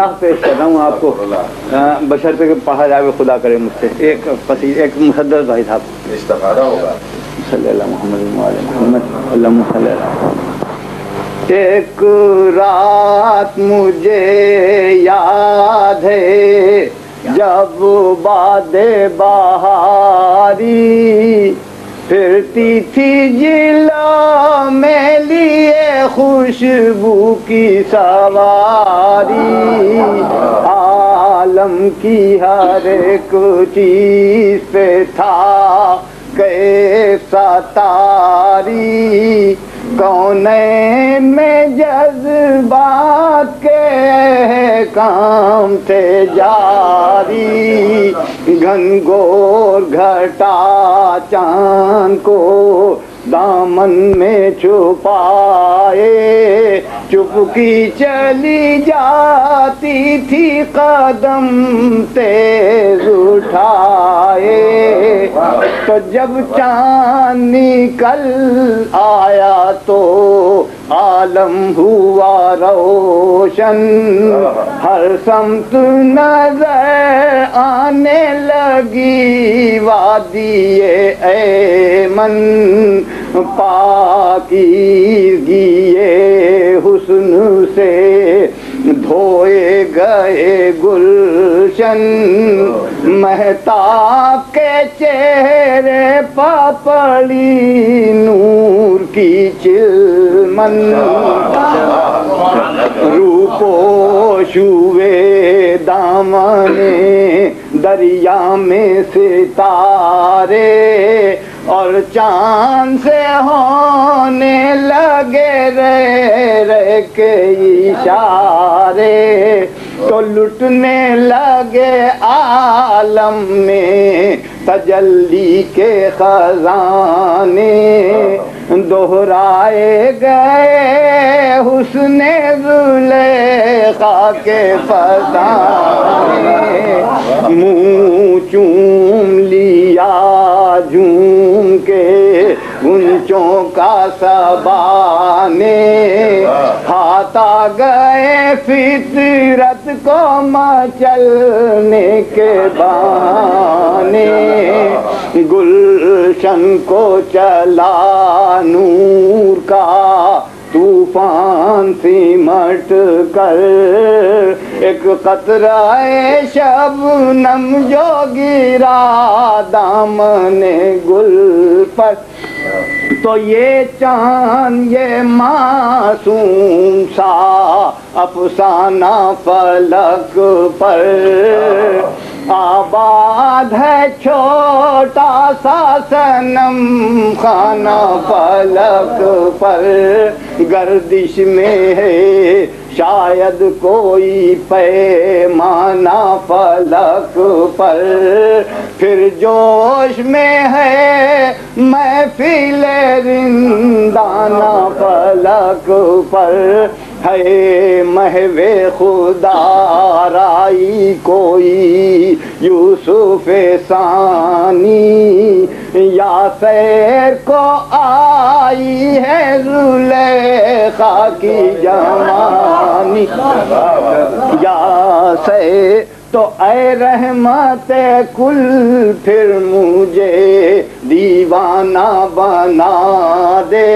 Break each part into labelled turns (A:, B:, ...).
A: लाख पेश कर रहा हूँ आपको। बशर पे पढ़ा जाए खुदा करे मुझसे। एक पसी एक मुसद्दर भाई साहब।
B: होगा।
A: एक रात मुझे याद है जब बादे बहारी फिरती थी जिला में लिए खुशबू की सवारी। आलम की हर एक चीज़ पे था कैसा तारी। कौन में जज्बा के काम थे जारी? घनघोर घटा चाँद को दामन में छुपाए। चुपकी चली जाती थी कदम तेज उठाए। तो जब चाँद निकल आया तो आलम हुआ रोशन। हर समत नज़र आने लगी वादिए ऐमन पाकी गिए हुस्न से धोए गए गुलशन। महताब के चेहरे पापड़ी नूर की चिलमन। रूपो शुवे दामने दरिया में सितारे और चाँद से होने लगे रे रे के इशारे। तो लुटने लगे आलम में, तजल्ली के खजाने। दोहराए गए हुसने जुलेखा के फसाने। मुँह चूम लिया झूम के उनचों का सबाने हाथा गए फितरत को मचलने के बहाने। गुलशन को चला नूर का तूफ़ान सी मट कर। एक कतरा शब नम जो गिरा दामने गुल पर। तो ये चाँद, ये मासूम सा अफसाना फलक पर। आबाद है छोटा सा सनम खाना फलक पर। गर्दिश में है शायद कोई पैमाना फलक पर फिर जोश में है मैं फिले रिंदाना फलक पर है महवे खुदा राई कोई यूसुफ सानी। या सैर को आई है जुलेखा की जमानी या से तो ऐ रहमत कुल, फिर मुझे दीवाना बना दे।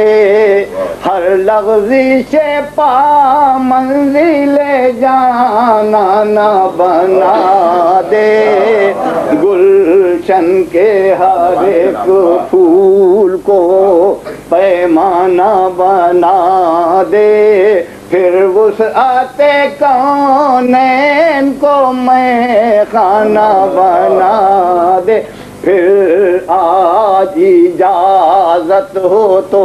A: हर लफ्जी से पा मंजिल जाना न बना दे। गुलशन के हर एक फूल को पैमाना बना दे। फिर उस आते कौन को मैं खाना बना दे। फिर आज इजाज़त हो तो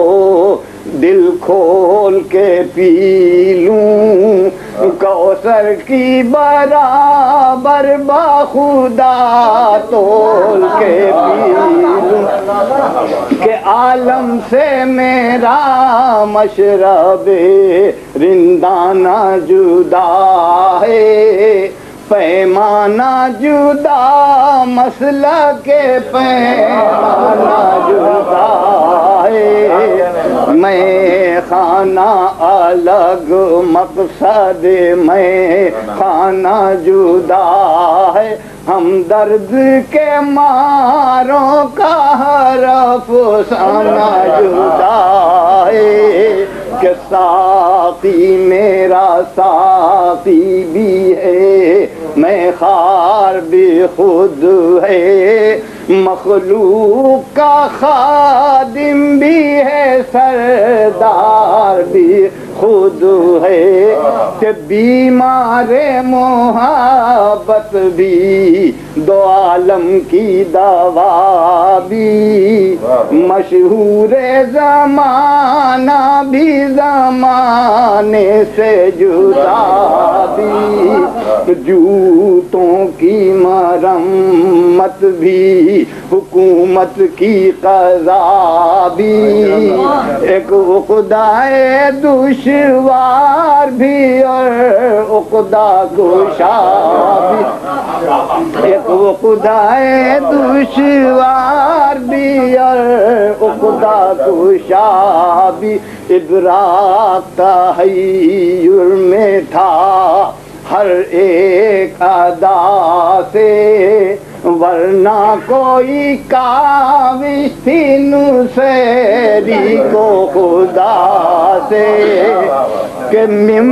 A: दिल खोल के पी लूँ। कौसर की बराबर बाखुदा तोल के पी लूँ। के आलम से मेरा मशरबे रिंदाना जुदा है। पैमाना जुदा, मसला के पैमाना जुदा मैं खाना अलग मकसद, में खाना जुदा है। हम दर्द के मारों का हरफ साना जुदा है। कि साकी मेरा साकी भी है। मैं खार भी खुद है। मखलूक का खादिम भी है सरदार भी खुद है। कि बीमार मोहब्बत भी, दो आलम की दवा भी। मशहूर जमाना भी जमाने से जुदा भी। जूतों की मरम्मत भी हुकूमत की कजा भी एक खुदाए दुश्वार भी और उकदा गुशा भी एक खुदाए दुश्वार भी और उकदा गुशा भी में था हर एक अदा से। वरना कोई काविश थी को खुदा से के मिम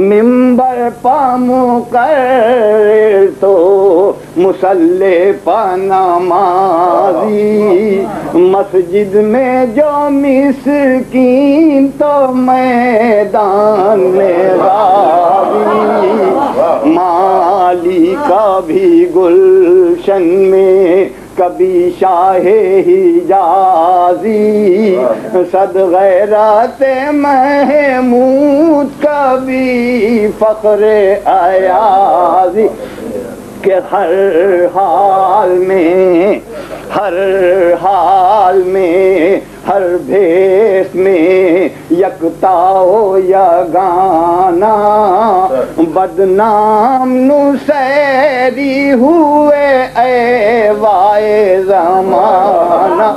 A: मिम्बर पामो कर तो मुसल्ले पनमाजी मस्जिद में जो मिस मिसकीन तो मैदान में माली का भी गुलशन में कभी शाहे ही जाजी सद गैरत महमूद कभी फखरे अयाजी। के हर हाल में हर हाल में हर भेस में यकता हो या गाना बदनाम नुसैरी हुए ए वाए जमाना।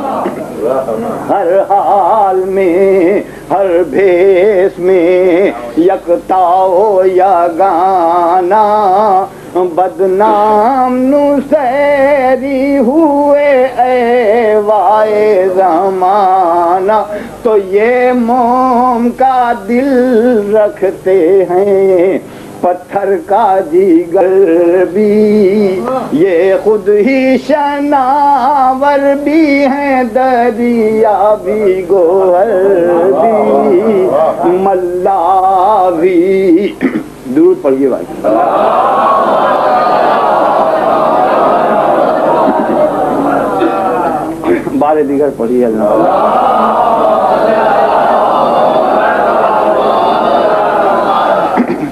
A: हर हाल में हर भेष में यकता या गाना। बदनाम नुसैरी हुए ए वाए जमाना। तो ये मोम का दिल रखते हैं। पत्थर का जिगर भी। ये खुद ही शनावर भी है, दरिया भी, गोहर भी। मल्ला भी दूर पढ़िए भाई। बारह दिगर पढ़िए। अल्लाह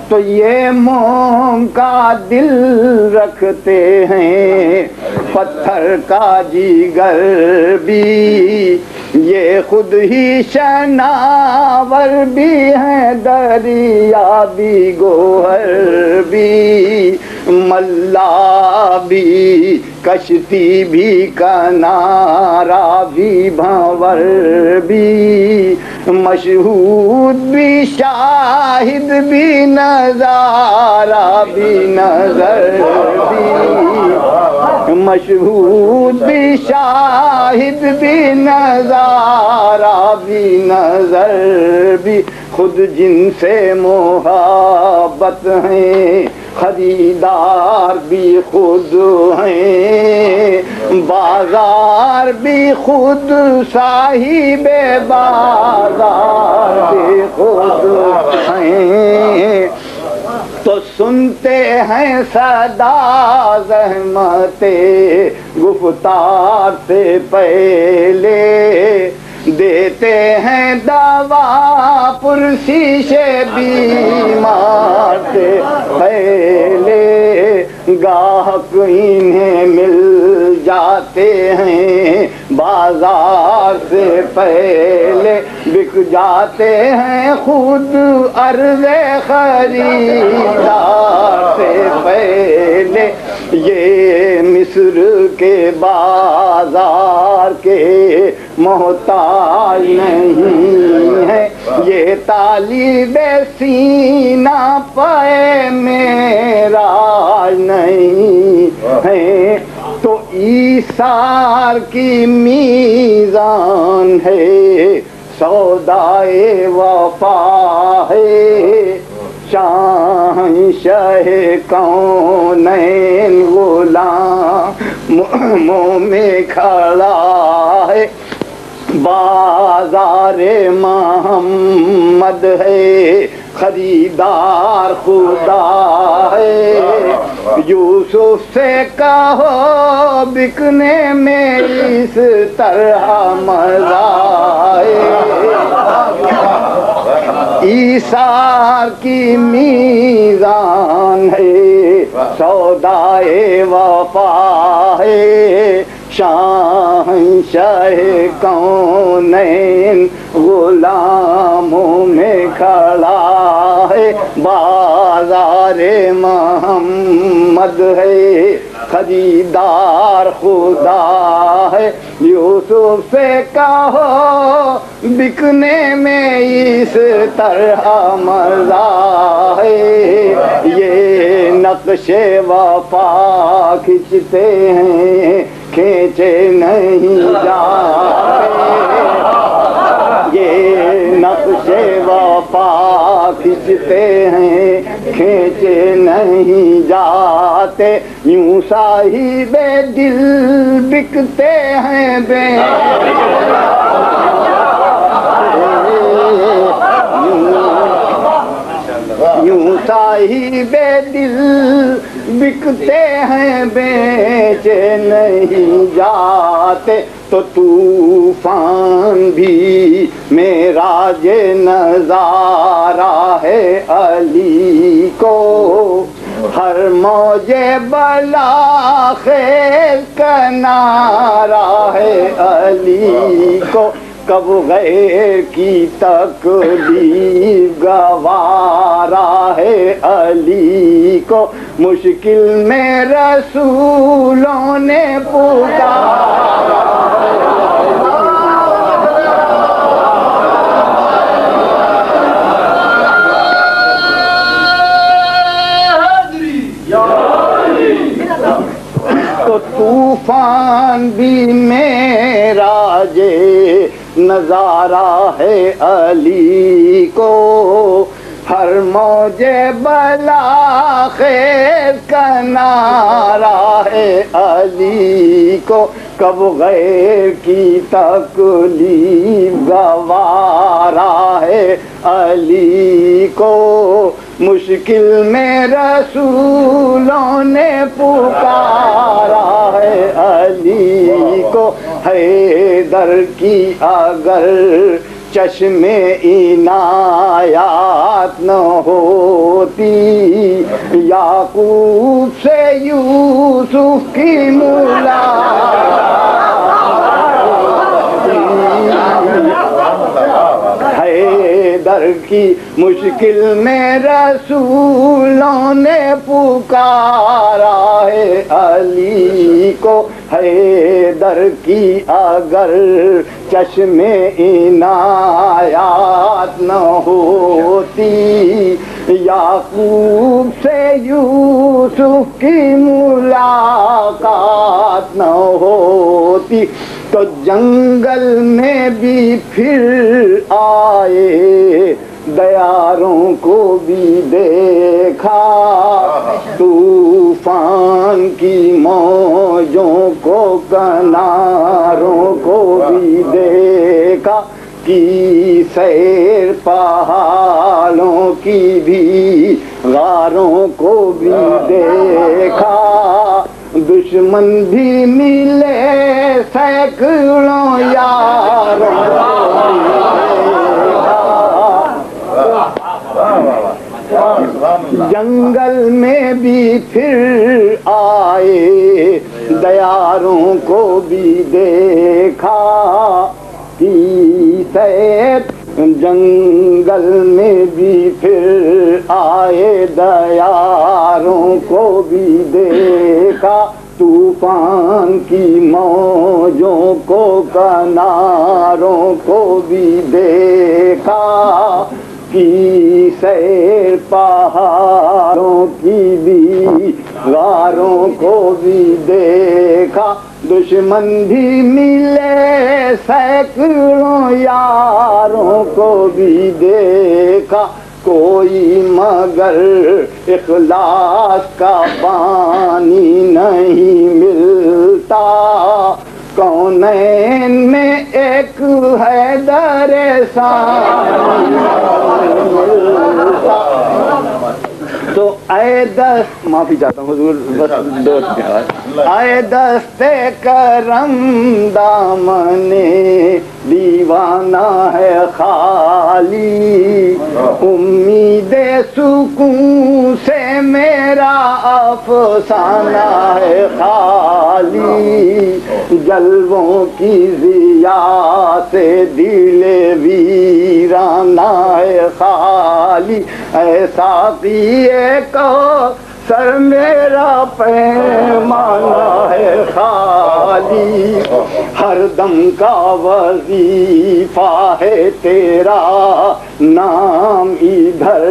A: तो ये मोम का दिल रखते हैं, पत्थर का जीगर भी। ये खुद ही शनावर भी है, दरिया भी, गोहर भी। मल्ला भी, कश्ती भी, कनारा भी, भंवर भी। मशहूद भी शाहिद भी नज़ारा भी नज़र भी मशहूद भी शाहिद भी नज़ारा भी नज़र भी खुद जिनसे मोहब्बत है। खरीदार भी खुद हैं, बाज़ार भी खुद, साहिब बाज़ार भी खुद हैं। तो सुनते हैं सदा जहमते, गुफ्तार से पहले देते हैं दवा पुरसी से बीमार से। पहले गाहक इन्हें मिल जाते हैं बाज़ार से। पहले बिक जाते हैं खुद अर्ज़ खरीदार से। पहले ये मिस्र के बाज़ार के मोहताज नहीं है। ये तालिब सीना पे मेरा नहीं है। तो ईसार की मीजान है, सौदाए वफा है। शाह शह कौन गुलाम? में खड़ा है बाज़ार मोहम्मद है, खरीदार खुदा है। यूसुफ से कहो, बिकने में इस तरह मज़ा है। ईसार की मीजान है, सौदाए वफा है। शाह शाह कौन गुलामों में खड़ा है, बाज़ार मोहम्मद है। खरीदार खुदा है। यूसुफ से कहो, बिकने में इस तरह मज़ा है। ये नक्शे वफा खींचते हैं, खींचे नहीं जाते। ये नक्शे वफा खींचते हैं, खींचे नहीं जाते। यूँ साहिबे दिल बिकते हैं बे यूँ साहिबे दिल बिकते हैं, बेचे नहीं जाते। तो तूफ़ान भी मेरा जे नज़ारा है अली को। हर मौजे बला खेल कनारा है अली को। कब गैर की तकलीफ़ गवारा है अली को मुश्किल में रसूलों ने पुकारा। तो तूफ़ान भी मेरा जे नज़ारा है अली को। हर मौजे बला खेर कनारा है अली को। कब गैर की तकलीफ़ गवारा है अली को? मुश्किल में रसूलों ने पुकारा है अली को। है दर की अगर चश्मे इनायात न होती। याकूब से यूसुफ की मुलाकात। हैदर की मुश्किल में रसूलों ने पुकारा है अली को, है दर की अगर चश्मे इनायात न होती। याकूब से यूसुफ की मुलाकात न होती। तो जंगल में भी फिर आए दयारों को भी देखा। तूफ़ान की मौजों को कनारों को भी देखा की सैर पहाड़ों की भी गारों को भी देखा। दुश्मन भी मिले सैकड़ों यार। जंगल में भी फिर आए, दयारों को भी देखा। कि सैर जंगल में भी फिर आए, दयारों को भी देखा। तूफान की मौजों को कनारों को भी देखा की सैर पहाड़ों की भी गारों को भी देखा। दुश्मन भी मिले सैकड़ों यारों को भी देखा कोई मगर इखलास का पानी नहीं मिलता। कौन में एक है दरे तो आए दस माफ़ी चाहता हूँ, हजूर, बस दो आए दस्ते करम दामने, दीवाना है खाली। उम्मीद सुकून से मेरा अफसाना है खाली। जलवों की जिया से दिले वीराना है खाली। ऐसा पिए को सर मेरा पैमाना है खाली। हर दम का वजीफा है तेरा, नाम इधर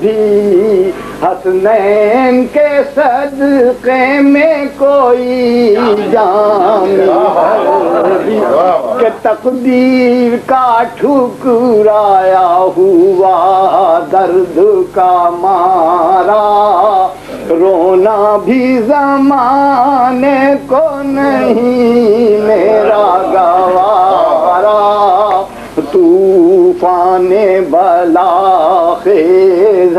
A: भी हसनैन के सदके में कोई जान के तकदीर का ठुकराया हुआ दर्द का मारा। रोना भी जमाने को नहीं, मेरा गवारा। तूफ़ान बला खेज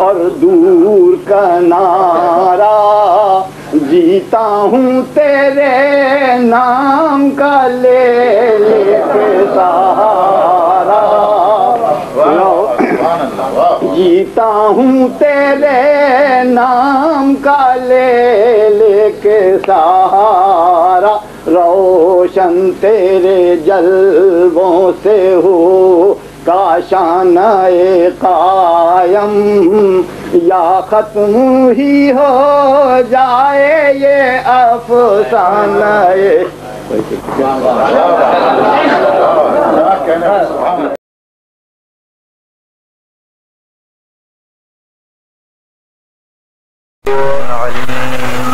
A: और दूर का नारा जीता हूँ तेरे नाम का ले जीता हूँ तेरे नाम का ले लेके सहारा। रोशन तेरे जलवों से हो काशान कायम या खत्म ही हो जाए ये अफसाना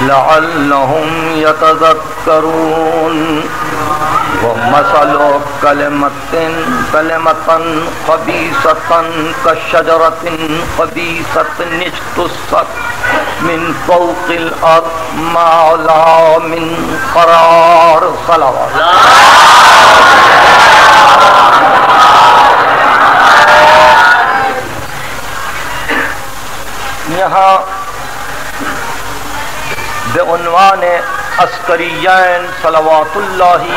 B: लअल्लहुम यतज़क्करून वमसलु कलिमतिन कलिमतन खबीसतन कशजरतिन खबीसतिन इज्तुस्सत मिन फौकिल अर्द मा ला मिन करार यहाँ बेनवान अस्करियन सलवातुल्लाहि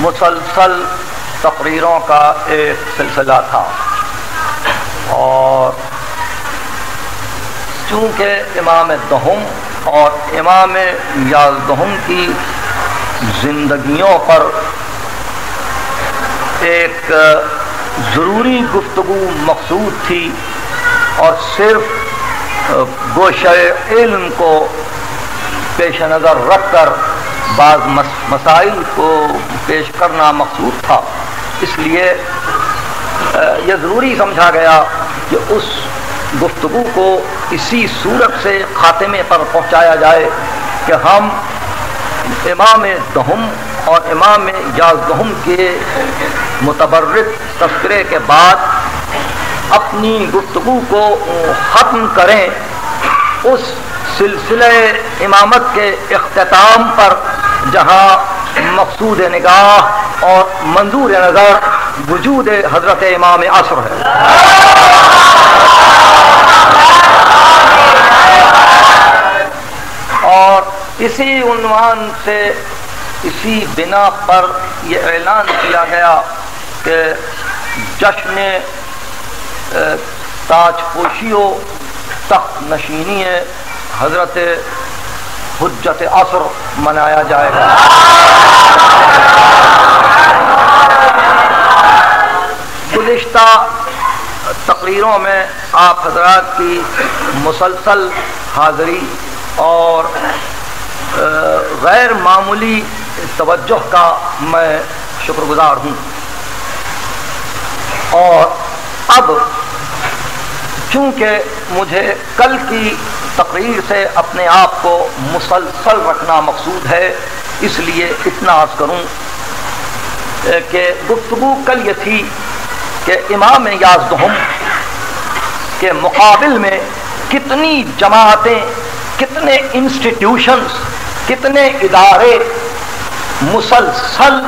B: मुसलसल तकरीरों का एक सिलसिला था। और चूँकि इमाम दहम और इमाम याजदहम की ज़िंदगियों पर एक ज़रूरी गुफ्तु मकसूद थी और सिर्फ़ गोश इल्म को पेश नज़र रख कर बाज़ मस, मसाइल को पेश करना मकसूद था। इसलिए यह ज़रूरी समझा गया कि उस गुफ्तु को इसी सूरत से ख़ात्मे पर पहुँचाया जाए कि हम इमाम दहम और इमाम याजदहम के मुतबरक तस्करे के बाद अपनी गुफ्तु को ख़त्म करें, उस सिलसिले इमामत के अख्ताम पर, जहाँ मकसूद निगाह और मंजूर नज़र वजूद हज़रत इमाम असर है। और इसी उन्वान से इसी बिना पर यह ऐलान किया गया कि जश्न ताजपोशियो तख्त नशीनी है, हज़रत हजत असर मनाया जाएगा। गुज्त तकरीरों में आप हजरात की मुसलसल हाज़री और गैर मामूली तवज्जो का मैं शुक्रगुजार हूँ। और अब चूँकि मुझे कल की तकरीर से अपने आप को मुसलसल रखना मकसूद है, इसलिए इतना अर्ज़ करूँ कि गुफ्तु कल ये थी कि इमाम याजदहम के मुकाबिल में कितनी जमातें, कितने इंस्टीट्यूशंस, कितने इदारे मुसलसल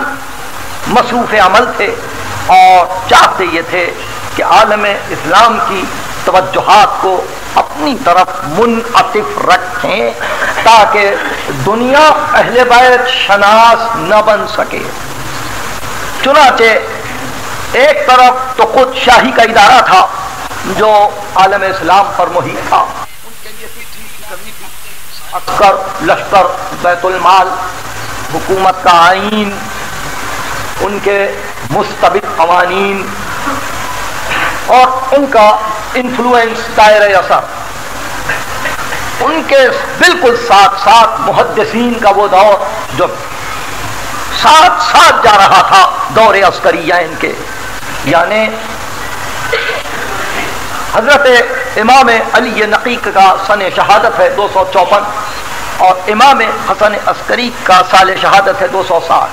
B: मसरूफ़ अमल थे। और चाहते ये थे कि आलम इस्लाम की तवज्जुहात को अपनी तरफ़ मुनअतिफ रखें, ताकि दुनिया अहले बैत शनास न बन सके। चुनाचे एक तरफ़ तो खुद शाही का इदारा था, जो आलम इस्लाम पर मुहित था। अक्कर लश्कर बैतुलमाल हुकूमत का आइन उनके मुस्तबिद कवानीन और उनका इन्फ्लुएंस दायरे असर। उनके बिल्कुल साथ साथ मुहदसिन का वो दौर जो साथ साथ जा रहा था, दौरे अस्करिया इनके। यानी हज़रत इमाम अली नकीक का सन शहादत है दो सौ चौपन और इमाम हसन अस्करी का साल शहादत है दो सौ साठ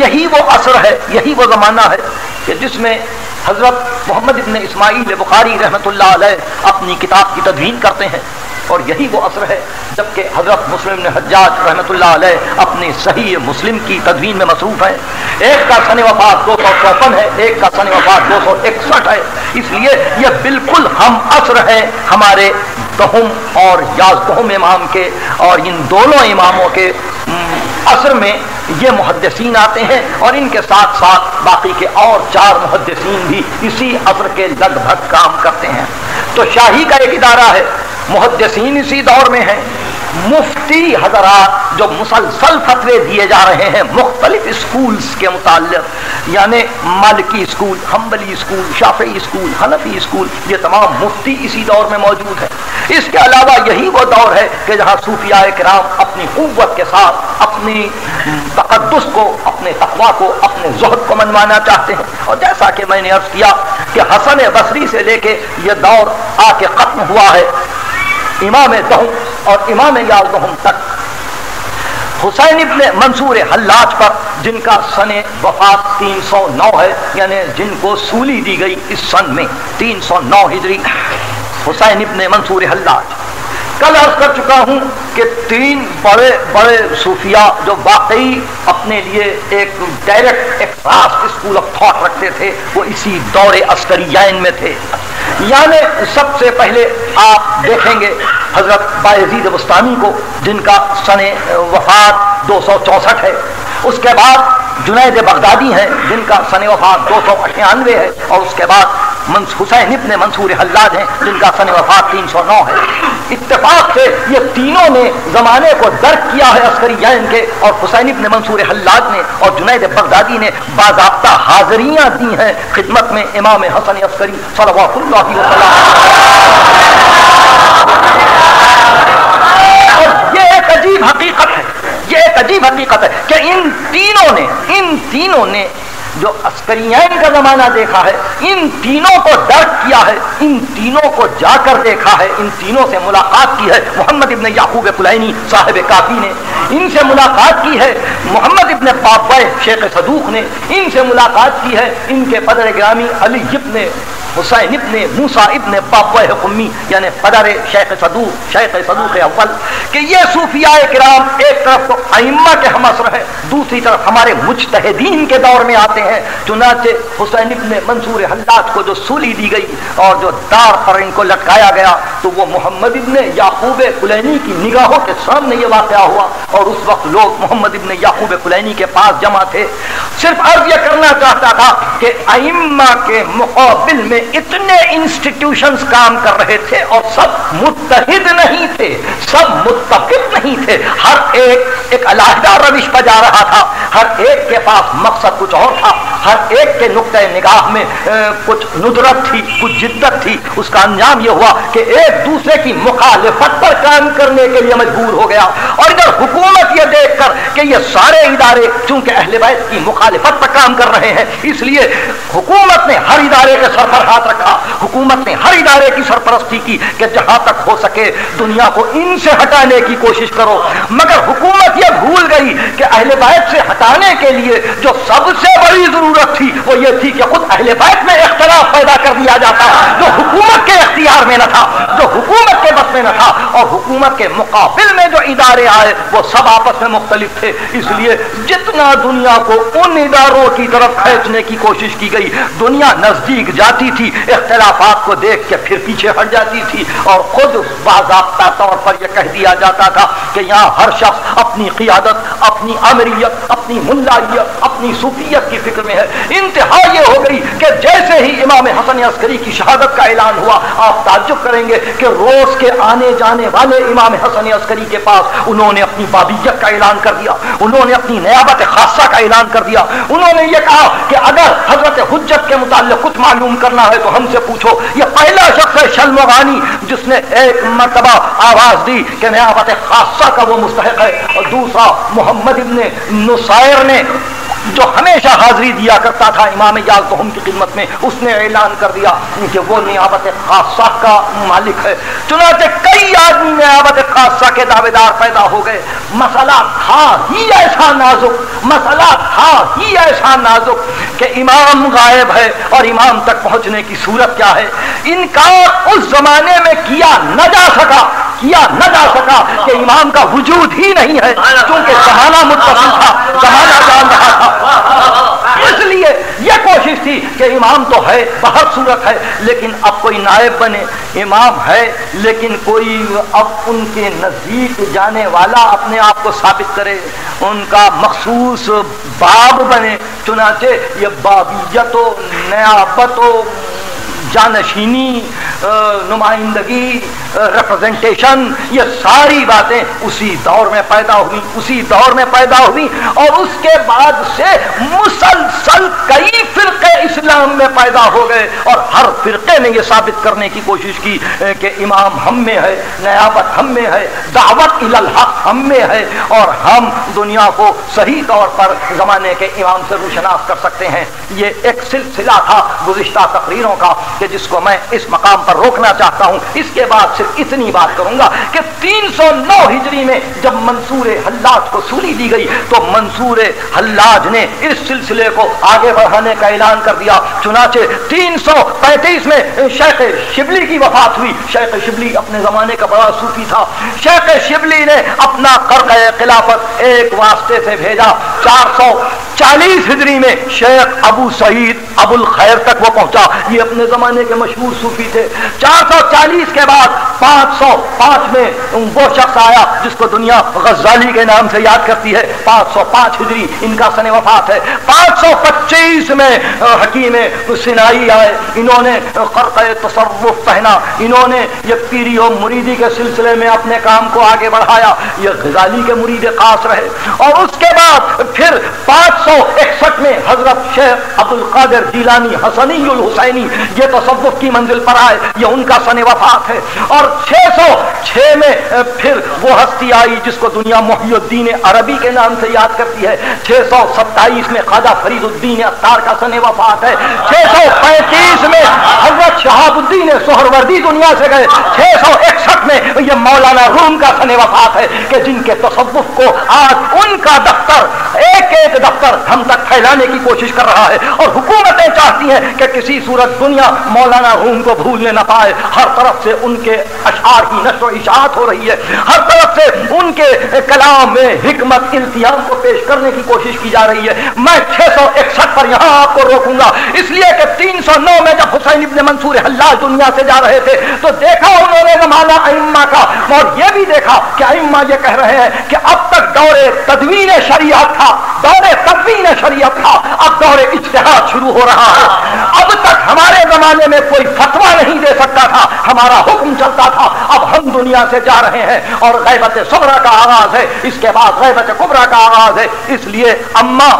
B: यही वो असर है, यही वो ज़माना है कि जिसमें हज़रत मोहम्मद इबन इस्माइल बुखारी रहमत अपनी किताब की तदवीन करते हैं। और यही वो असर है, जबकि हज़रत मुस्लिम ने हजाज रहमत अपने सही मुस्लिम की तदवीन में मसरूफ है। एक का सन वफात दो सौ चौपन है, एक का सन वफात दो सौ इकसठ है। इसलिए यह बिल्कुल हम असर है हमारे दहम और याजदहम इमाम के और इन दोनों इमामों के असर में ये मुहदसिन आते हैं और इनके साथ साथ बाकी के और चार मुहदसिन भी इसी असर के लगभग काम करते हैं। तो शाही का एक इदारा है मुहदसिन इसी दौर में है। मुफ्ती हजरात जो मुसलसल फतवे दिए जा रहे हैं मुख्तलिफ़ स्कूल्स के मुताल यानी मालिकी school, humbly school, Shafi school, हनफी स्कूल, ये तमाम मुफ्ती इसी दौर में मौजूद है। इसके अलावा यही वो दौर है कि जहाँ सूफिया कराम अपनी कुत के साथ, अपनी तकदस को, अपने तकवा को, अपने जहद को मनवाना चाहते हैं। और जैसा कि मैंने अर्ज़ किया कि हसन बसरी से लेके ये दौर आके खत्म हुआ है। इमाम दहम और इमाम याद दहम तक। हुसैन इब्न मंसूर हल्लाज पर, जिनका सन वफात 309 है, यानी जिनको सूली दी गई इस सन में 309 हिजरी, हुसैन इब्न मंसूर हल्लाज। कल अर्ज़ कर चुका हूँ कि तीन बड़े बड़े सूफिया जो वाकई अपने लिए एक डायरेक्ट एक रास्ट स्कूल ऑफ़ थॉट रखते थे, वो इसी दौरे अस्करियान में थे। यानी सबसे पहले आप देखेंगे हज़रत बाजीद बुस्तानी को, जिनका सन वफात दो है। उसके बाद जुनैद बगदादी हैं, जिनका सन वफात दो सौ अठानवे है, और उसके बाद हुसैन इब्न मंसूर हल्लाद हैं, जिनका सन वफात तीन सौ नौ है। इतफाक से ये तीनों ने जमाने को दर्द किया है अस्करी जैन के, और हुसैन इब्न मंसूर हल्लाद ने और जुनैद बगदादी ने बाबा हाजरियाँ दी हैं खिदमत में इमाम हसन अस्करी और ये एक अजीब हकीकत है एक अजीब हकीकत है कि इन तीनों ने, इन तीनों ने जो अस्करियान का जमाना देखा है, इन तीनों को दर्द किया है, इन तीनों को जाकर देखा है, इन तीनों से मुलाकात की है। मोहम्मद इब्न याकूब कुलैनी साहिब काफ़ी ने, इनसे मुलाकात की है। मोहम्मद इब्न बाबा शेख सदूक ने, इनसे मुलाकात की है। इनके पदर ग्रामी अली इब्न हुसैन इब्ने मूसा इब्ने बाबी यानी पदर शेख सदू शेख सदू के अव्वल कि ये सूफिया कराम एक तरफ़ तो अइम्मा के हम असर है दूसरी तरफ़ हमारे मुजतहदीन के दौर में आते हैं चुनाचे हुसैन इब्ने मंसूर हल्लात को जो सूली दी गई और जो दार पर इनको लटकाया गया तो वो मोहम्मद इब्ने याकूब कुलैनी की निगाहों के सामने ये वाक़ हुआ और उस वक्त लोग मोहम्मद इब्ने याकूब कुलैनी के पास जमा थे सिर्फ़ अर्ज़ यह करना चाहता था कि अइम्मा के मुकाबिल में इतने इंस्टीट्यूशंस काम कर रहे थे और सब मुतहिद नहीं थे सब मुतफिक नहीं थे। हर एक एक अलहदा रविश पर जा रहा था। हर एक के पास मकसद कुछ और था। हर एक के नुकते निगाह में ए, कुछ नुदरत थी कुछ जिद्दत थी। उसका अंजाम यह हुआ कि एक दूसरे की मुखालिफत पर काम करने के लिए मजबूर हो गया। और इधर हुकूमत यह देखकर कि ये सारे इदारे चूँकि अहले की मुखालिफत पर काम कर रहे हैं इसलिए हुकूमत ने हर इदारे के सर पर हाथ रखा। हुकूमत ने हर इदारे की सरपरस्ती की कि जहाँ तक हो सके दुनिया को इनसे हटाने की कोशिश करो। मगर हुकूमत यह भूल गई कि अहले बैत से हटाने के लिए जो सबसे बड़ी ज़रूरत थी, वो ये थी कि खुद अहले बैत में इख्तलाफ पैदा कर दिया जाता, जो हुकूमत के इख्तियार में न था, जो हुकूमत के बस में न था, और हुकूमत के मुकाबिल में जो इदारे आए, वो सब आपस में मुख्तलिफ़ थे। इसलिए जितना दुनिया को उन इदारों की तरफ़ खेचने की कोशिश की गई, दुनिया नज़दीक जाती थी इख्तलाफात को देख के फिर पीछे हट जाती थी और खुद बाबा तौर पर यह कह दिया जाता था कि यहाँ हर शख्स अपनी क्यादत, अपनी अमरीत अपनी मुल्लाइत अपनी सूफियत की फ़िक्र में है। इंतहा ये हो गई कि जैसे ही इमाम हसन अस्करी की शहादत का ऐलान हुआ, आप ताजुब करेंगे कि रोज के आने जाने वाले इमाम हसन अस्करी के पास उन्होंने अपनी बाबियत का ऐलान कर दिया, उन्होंने अपनी नयाबत खासा का ऐलान कर दिया। उन्होंने ये कहा कि अगर हज़रत हजत के मुतालिक कुछ मालूम करना है तो हमसे पूछो, ये पहला शख्स है शलमगानी जिसने एक मरतबा आवाज़ दी कि नयाबत खासा का वो मुस्तक है। और दूसरा, मोहम्मद इब्ने नुसायर ने जो हमेशा हाजिरी दिया करता था इमाम याल तोहम की खिदमत में, उसने ऐलान कर दिया कि वो नियाबत खासा का मालिक है। चुनाचे कई आदमी नियाबत खासा के दावेदार पैदा हो गए। मसला था ही ऐसा नाजुक, मसला था ही ऐसा नाजुक कि इमाम गायब है और इमाम तक पहुँचने की सूरत क्या है? इनका उस जमाने में किया न जा सका। किया न जा सका कि इमाम का वजूद ही नहीं है, क्योंकि जमाना मुतसिल था जमाना जान रहा था। इसलिए यह कोशिश थी कि इमाम तो है बहुत सूरत है, लेकिन अब कोई नायब बने, इमाम है, लेकिन कोई अब उनके नज़दीक जाने वाला अपने आप को साबित करे, उनका मखसूस बाब बने, चुनाचे ये बाबियत, नयाबत जानशीनी नुमाइंदगी रिप्रेजेंटेशन ये सारी बातें उसी दौर में पैदा हुई, उसी दौर में पैदा हुई और उसके बाद से मुसलसल कई फिरके इस्लाम में पैदा हो गए और हर फिरके ने यह साबित करने की कोशिश की कि इमाम हम में है नयाबत हम में है, दावत इलल हक हम में है और हम दुनिया को सही तौर पर जमाने के इमाम से रुशनास कर सकते हैं। ये एक सिलसिला था गुजश्ता तकरीरों का कि जिसको मैं इस मकाम पर रोकना चाहता हूँ, इसके बाद सिर्फ़ इतनी बात करूँगा कि 309 हिजरी में जब मंसूर हल्लाज को सूली दी गई तो मंसूर हल्लाज ने इस सिलसिले को आगे बढ़ाने का ऐलान कर दिया। चुनाचे 335 में शेख शिबली की वफात हुई। शेख शिबली अपने जमाने का बड़ा सूफी था। शेख शिबली ने अपना कर्क खिलाफत एक वास्ते से भेजा। 440 हिजरी में शेख अबू सईद अबुल खैर तक वो पहुँचा। ये अपने जमाने के मशहूर सूफी थे। 440 के बाद 505 में वो शख्स आया जिसको दुनिया गजाली के नाम से याद करती है। 505 हिजरी, इनका सने वफात है। 525 में हकीम सिनाई आए। इन्होंने तसरुफ पहना। इन्होंने ये पीरी और मुरीदी के सिलसिले में अपने काम को आगे बढ़ाया। ये गजाली के मुरीद खास रहे। और उसके बाद फिर 561 में हज़रत शेख अब्दुल कादिर जीलानी हसनी हुसैनी, ये तसव्वुफ की मंजिल पर आए, ये उनका सन वफात है। और 606 में फिर वो हस्ती आई जिसको दुनिया मोहिउद्दीन अरबी के नाम से याद करती है। 627 में खाजा फरीदुद्दीन अत्तार का सन वफात है। 635 में हज़रत शहाबुद्दीन सोहरवर्दी दुनिया से गए। 661 में ये मौलाना रूम का सन वफात है कि जिनके तसव्वुफ को आज उनका दफ्तर एक एक दफ्तर हम तक फैलाने की कोशिश कर रहा है। और हुकूमतें चाहती हैं कि किसी सूरत दुनिया मौलाना रूम को भूलने ना पाए। हर तरफ़ से उनके अशार की नशो इशात हो रही है। हर तरफ़ से उनके कलाम में हिकमत, इल्तियाम को पेश करने की कोशिश की जा रही है। मैं छह सौ इकसठ पर यहाँ आपको रोकूँगा। इसलिए कि तीन सौ नौ में जब हुसैन इब्ने मंसूर हल्लाज दुनिया से जा रहे थे तो देखा उन्होंने जमाना अम्मा का। और यह भी देखा कि अम्मा ये कह रहे हैं कि अब तक दौरे तदवीन शरीयत था। दौरे तदवीन शरीयत था। अब दौरे इश्तेहाद शुरू हो रहा है। अब तक हमारे जमाने में कोई फतवा नहीं दे सकता था। हमारा हुक्म चलता था, अब हम दुनिया से जा रहे हैं और गैबत सबरा का आगाज़ है। इसके बाद गैबत कुबरा का आगाज़ है। इसलिए अम्मा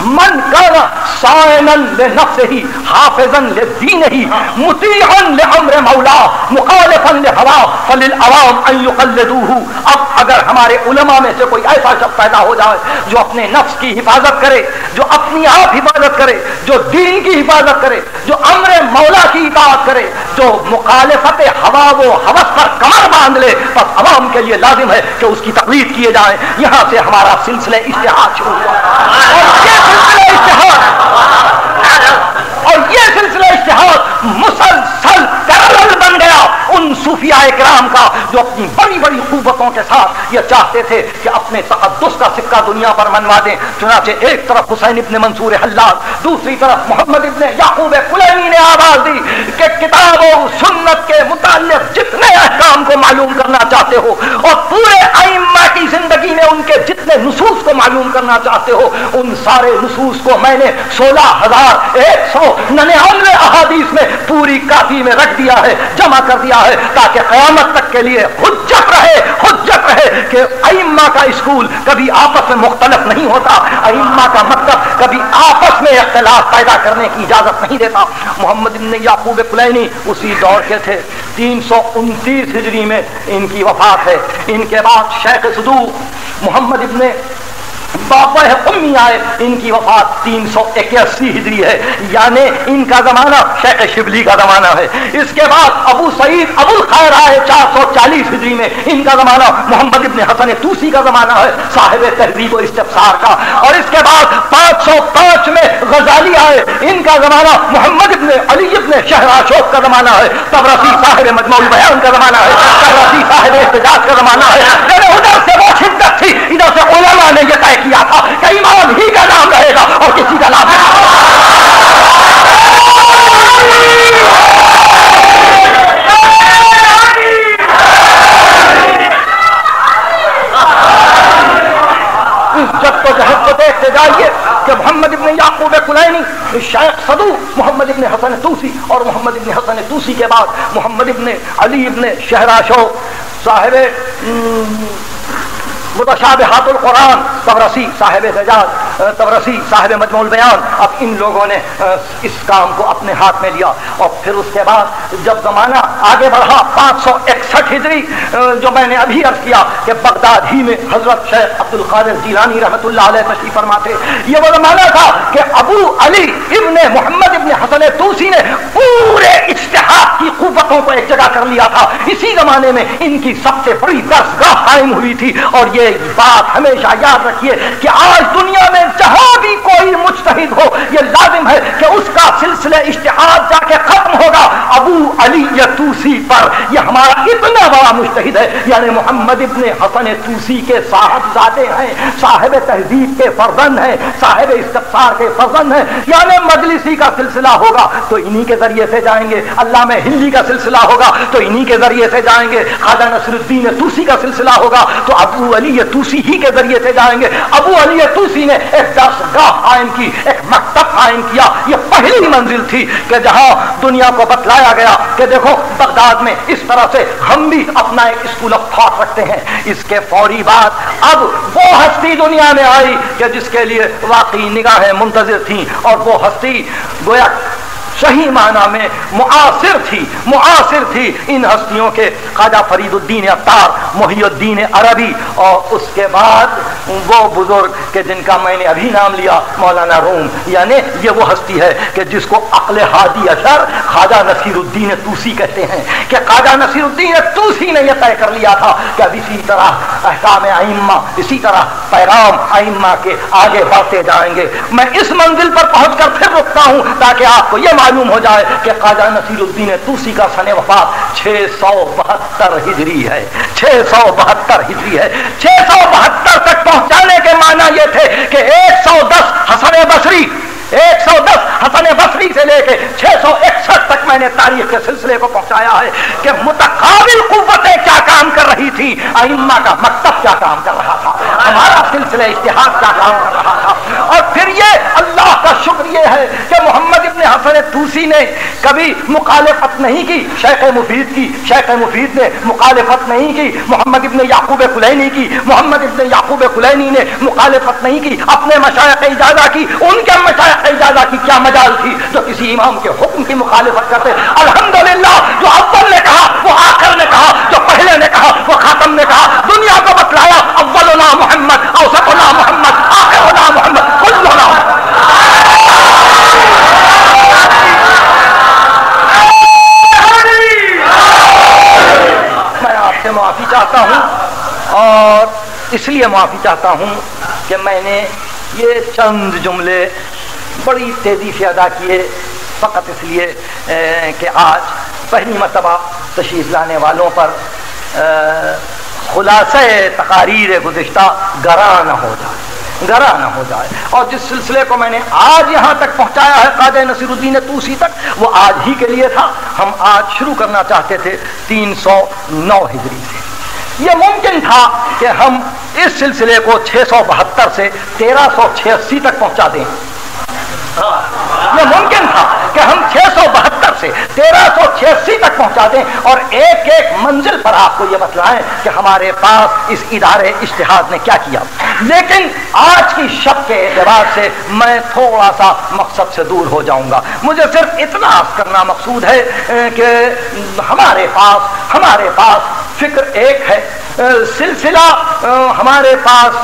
B: मन कर सायनन ले नफ्स ही, हाफिजन ले दीन ही मुतीहन ले अम्र मौला, मुखालिफन ले हवा, फलिल अवाम अन युकल्लिदूहु। अब अगर हमारे उलमा में से कोई ऐसा शख्स पैदा हो जाए जो अपने नफ्स की हिफाजत करे, जो अपनी आप हिफाजत करे, जो दीन की हिफाजत करे, जो अम्र मौला की इताअत करे, जो मुखालिफत हवा वो हवस पर कमर बाँध ले बस अवाम के लिए लाजिम है कि उसकी तकलीफ़ किए जाए। यहाँ से हमारा सिलसिले इश्तेहार शुरू हुआ। আলাইহি ওয়া সাল্লাম और ये सिलसिला इश्तेहार मुसलसल पैरल बन गया उन सूफिया कराम का, जो अपनी बड़ी बड़ी खूबतों के साथ ये चाहते थे कि अपने तकदस का सिक्का दुनिया पर मनवा दें। चुनाचे एक तरफ़ हुसैन इब्ने मंसूर हल्लाद दूसरी तरफ़ मोहम्मद इब्ने याकूब कुलैनी ने आवाज़ दी कि किताबों सुन्नत के मुतालिक जितने अहकाम को मालूम करना चाहते हो और पूरे आइम्मा की ज़िंदगी में उनके जितने नसूस को मालूम करना चाहते हो, उन सारे नसूस को मैंने सोलह हज़ार एक सौ नन्यानवे अहादीस में पूरी काफ़ी में रख दिया है, जमा कर दिया है, ताकि कयामत तक के लिए हुज्जत रहे हुज्जत रहे कि अइम्मा का स्कूल कभी आपस में मुख्तलफ नहीं होता। अइम्मा का मतलब कभी आपस में इख्तलाफ पैदा करने की इजाज़त नहीं देता। मोहम्मद इब्न याकूब कुलैनी उसी दौर के थे। तीन सौ उनतीस हिजरी में इनकी वफात है। इनके बाद शेख सदू मोहम्मद इब्ने है उम्मी आए इनकी वफात तीन सौ इक्यासी हिजरी है। यानी इनका जमाना शेख शिबली का जमाना है। इसके बाद अबू सईद अबुल खैर आए चार सौ चालीस हिजरी में। इनका जमाना मोहम्मद इब्ने हसन तूसी का जमाना है, साहिब तहजीब और इस्तफसार का। और इसके बाद पाँच सौ पाँच में गजाली आए। इनका जमाना मोहम्मद इब्ने अली इब्ने शहराशोक का जमाना है। तबरसी साहिब मजमूल बयान का जमाना है। तबरसी साहिब एहतजाज का जमाना है। उधर से वो शिद्दत थी। इधर से उलमा ने यह तय किया था कि इमाम ही का नाम रहेगा और किसी का नाम तो देखते जाइए कि मोहम्मद इब्ने याकूब कुलैनी, शेख सदू, मोहम्मद इबन हसन तूसी, और मोहम्मद इबन हसन तूसी के बाद मोहम्मद इबन अली इबन शहराशो साहेब मुतशाबहातुल कुरान तबरसी साहेब एजाज तबरसी साहेब मजमूल बयान। अब इन लोगों ने इस काम को अपने हाथ में लिया। और फिर उसके बाद जब जमाना आगे बढ़ा, पाँच सौ इकसठ हिजरी जो मैंने अभी अर्ज़ किया कि बगदाद ही में हज़रत शेख अब्दुल कादिर जीलानी रहमत तशरीफ़ फरमाते, ये वो जमाना था कि अबू अली इब्ने मोहम्मद इब्ने हसन तूसी ने पूरे इश्तेहाद की कुतों को एक जगह कर लिया था। इसी जमाने में इनकी सबसे बड़ी दसगाह कायम हुई थी। और ये बात हमेशा याद रखिए कि आज दुनिया में जहाँ भी कोई मुस्तहिद हो, ये लाजिम है कि उसका सिलसिले इश्तेहाद जाके खत्म होगा। अबू अली तूसी पर। यह हमारा इतना बड़ा मुस्तहिद है। यानी मोहम्मद इब्ने हसन तूसी के साहबजादे हैं, साहेब तहजीब के फर्जन हैं, साहेब इस्तफार के फर्जन हैं। यानी मजलिसी का सिलसिला होगा तो इन्हीं के ज़रिए से जाएँगे। अल्लाह में हिंदी का सिलसिला होगा तो इन्हीं के ज़रिए से जाएँगे। खाजा नसरुद्दीन तूसी का सिलसिला होगा तो अबू अली तूसी ही के ज़रिए से जाएँगे। अबू अली तूसी ने एक दर्शगाह कायम की, एक मकतब कायम किया। ये पहली मंजिल थी कि जहाँ दुनिया को बतलाया गया कि देखो, बगदाद में इस तरह से हम भी अपना एक स्कूल ऑफ़ थॉट रखते हैं। इसके फौरी बाद अब वो हस्ती दुनिया में आई कि जिसके लिए वाकई निगाहें मुंतजर थी और वो हस्ती गोया सही माना में मुआसिर थी मुआसिर थी इन हस्तियों के। खाजा फरीदुद्दीन अतार मोहिउद्दीन अरबी और उसके बाद वो बुज़ुर्ग के जिनका मैंने अभी नाम लिया, मौलाना रूम। यानी ये वो हस्ती है कि जिसको अकल हादी अशर खाजा नसीरुद्दीन तूसी कहते हैं। कि खाजा नसीरुद्दीन तूसी ने यह तय कर लिया था कि अब इसी तरह अहकाम आइम्मा, इसी तरह पैगाम आइम्मा के आगे बढ़ते जाएँगे। मैं इस मंजिल पर पहुंचकर फिर रुकता हूँ ताकि आपको यह मालूम हो जाए कि खाजा नसीरुद्दीन तूसी का सन वफात छह सौ बहत्तर हिजरी है। छह सौ बहत्तर हिजरी है। छह सौ बहत्तर तक पहुँचाने के माना यह थे कि एक सौ दस हसन बसरी एक सौ दस हसन बसरी से लेके छह सौ इकसठ तक मैंने तारीख के सिलसिले को पहुँचाया है कि मुतकाबिल कुतें क्या काम कर रही थी? अइम्मा का मकतब क्या काम कर रहा था? हमारा सिलसिला, इतिहास क्या काम कर रहा था? और फिर ये अल्लाह का शुक्र ये है कि मोहम्मद इब्ने हसन तूसी ने कभी मुखालफत नहीं की, शेख मुफीद की, शेख मुफीद ने मुखालफत नहीं की, मोहम्मद इब्ने याकूब कुलैनी की, मोहम्मद इब्ने याकूब कुलैनी ने मुखालफत नहीं की, अपने मशाइ इजाजा की, उनके मशाइ इजाजा की क्या मजाल थी जो किसी इमाम के हुक्म की मुखालिफत करते। अल्हम्दुलिल्लाह, जो अव्वल ने कहा, वो आखिर ने कहा, जो पहले ने कहा, वो खातम ने कहा। दुनिया को बतलाया, अव्वलना मोहम्मद, औसतना मोहम्मद मोहम्मद, कुल्लुना मैं आपसे माफ़ी चाहता हूँ और इसलिए माफ़ी चाहता हूँ कि मैंने ये चंद जुमले बड़ी तेज़ी से अदा किए फ़कत इसलिए कि आज पहली मरतबा तशीफ लाने वालों पर खुलास, तकारीर गुज्त गरा न हो जाए, गरा न हो जाए। और जिस सिलसिले को मैंने आज यहाँ तक पहुँचाया है काद नसीरुद्दीन तूसी तक, वो आज ही के लिए था। हम आज शुरू करना चाहते थे तीन सौ नौ हिजरी से। ये मुमकिन था कि हम इस सिलसिले को छः सौ बहत्तर से तेरह सौ छियासी तक पहुँचा दें। यह मुमकिन था कि हम छह सौ बहत्तर से तेरह सौ तक पहुँचा दें और एक एक मंजिल पर आपको यह बतलाएँ कि हमारे पास इस इदारे इश्तिहाद ने क्या किया। लेकिन आज की शब के एतबार से मैं थोड़ा सा मकसद से दूर हो जाऊँगा। मुझे सिर्फ़ इतना करना मकसूद है कि हमारे पास हमारे पास फ़िक्र एक है सिलसिला हमारे पास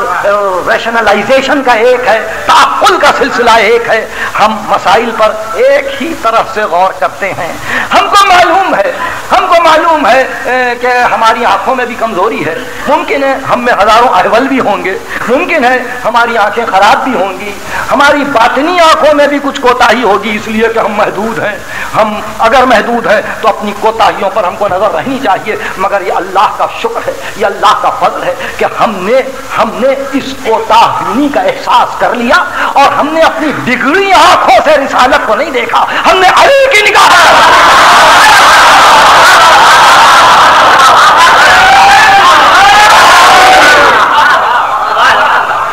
B: रैशनलाइजेशन का एक है, ताकुल का सिलसिला एक है। हम मसाइल पर एक ही तरफ़ से गौर करते हैं। हमको मालूम है, हमको मालूम है कि हमारी आँखों में भी कमज़ोरी है। मुमकिन है हम में हज़ारों अहवल भी होंगे। मुमकिन है हमारी आँखें खराब भी होंगी। हमारी बातनी आँखों में भी कुछ कोताही होगी, इसलिए कि हम महदूद हैं। हम अगर महदूद हैं तो अपनी कोताहियों पर हमको नज़र रहनी चाहिए, मगर ये अल्लाह का शुक्र है, ये अल्लाह का फजल है कि हमने हमने इस कोताही का एहसास कर लिया और हमने अपनी बिगड़ी आँखों से रिसालत को नहीं देखा। हमने अली की निगाह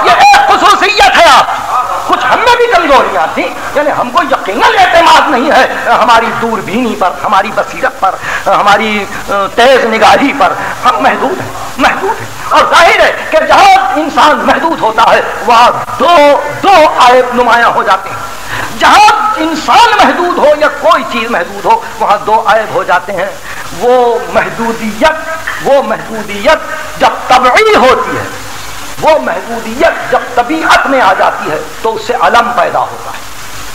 B: ये एक खसूसियत है आप। कुछ हमें भी कमजोरियाँ थी। यानी हमको यकीन एतमाद नहीं है, हमारी दूरबीनी पर, हमारी बसीरत पर, हमारी तेज निगाही पर हम महदूद हैं महदूद हैं। और ज़ाहिर है कि जहाँ इंसान महदूद होता है, वहाँ दो दो आयत नुमाया हो जाते हैं। जहाँ इंसान महदूद हो या कोई चीज़ महदूद हो, वहाँ दो आयब हो जाते हैं। वो महदूदियत वो महदूदियत जब तबई होती है, वो महदूदियत जब तबीयत में आ जाती है तो उससे अलम पैदा होता है।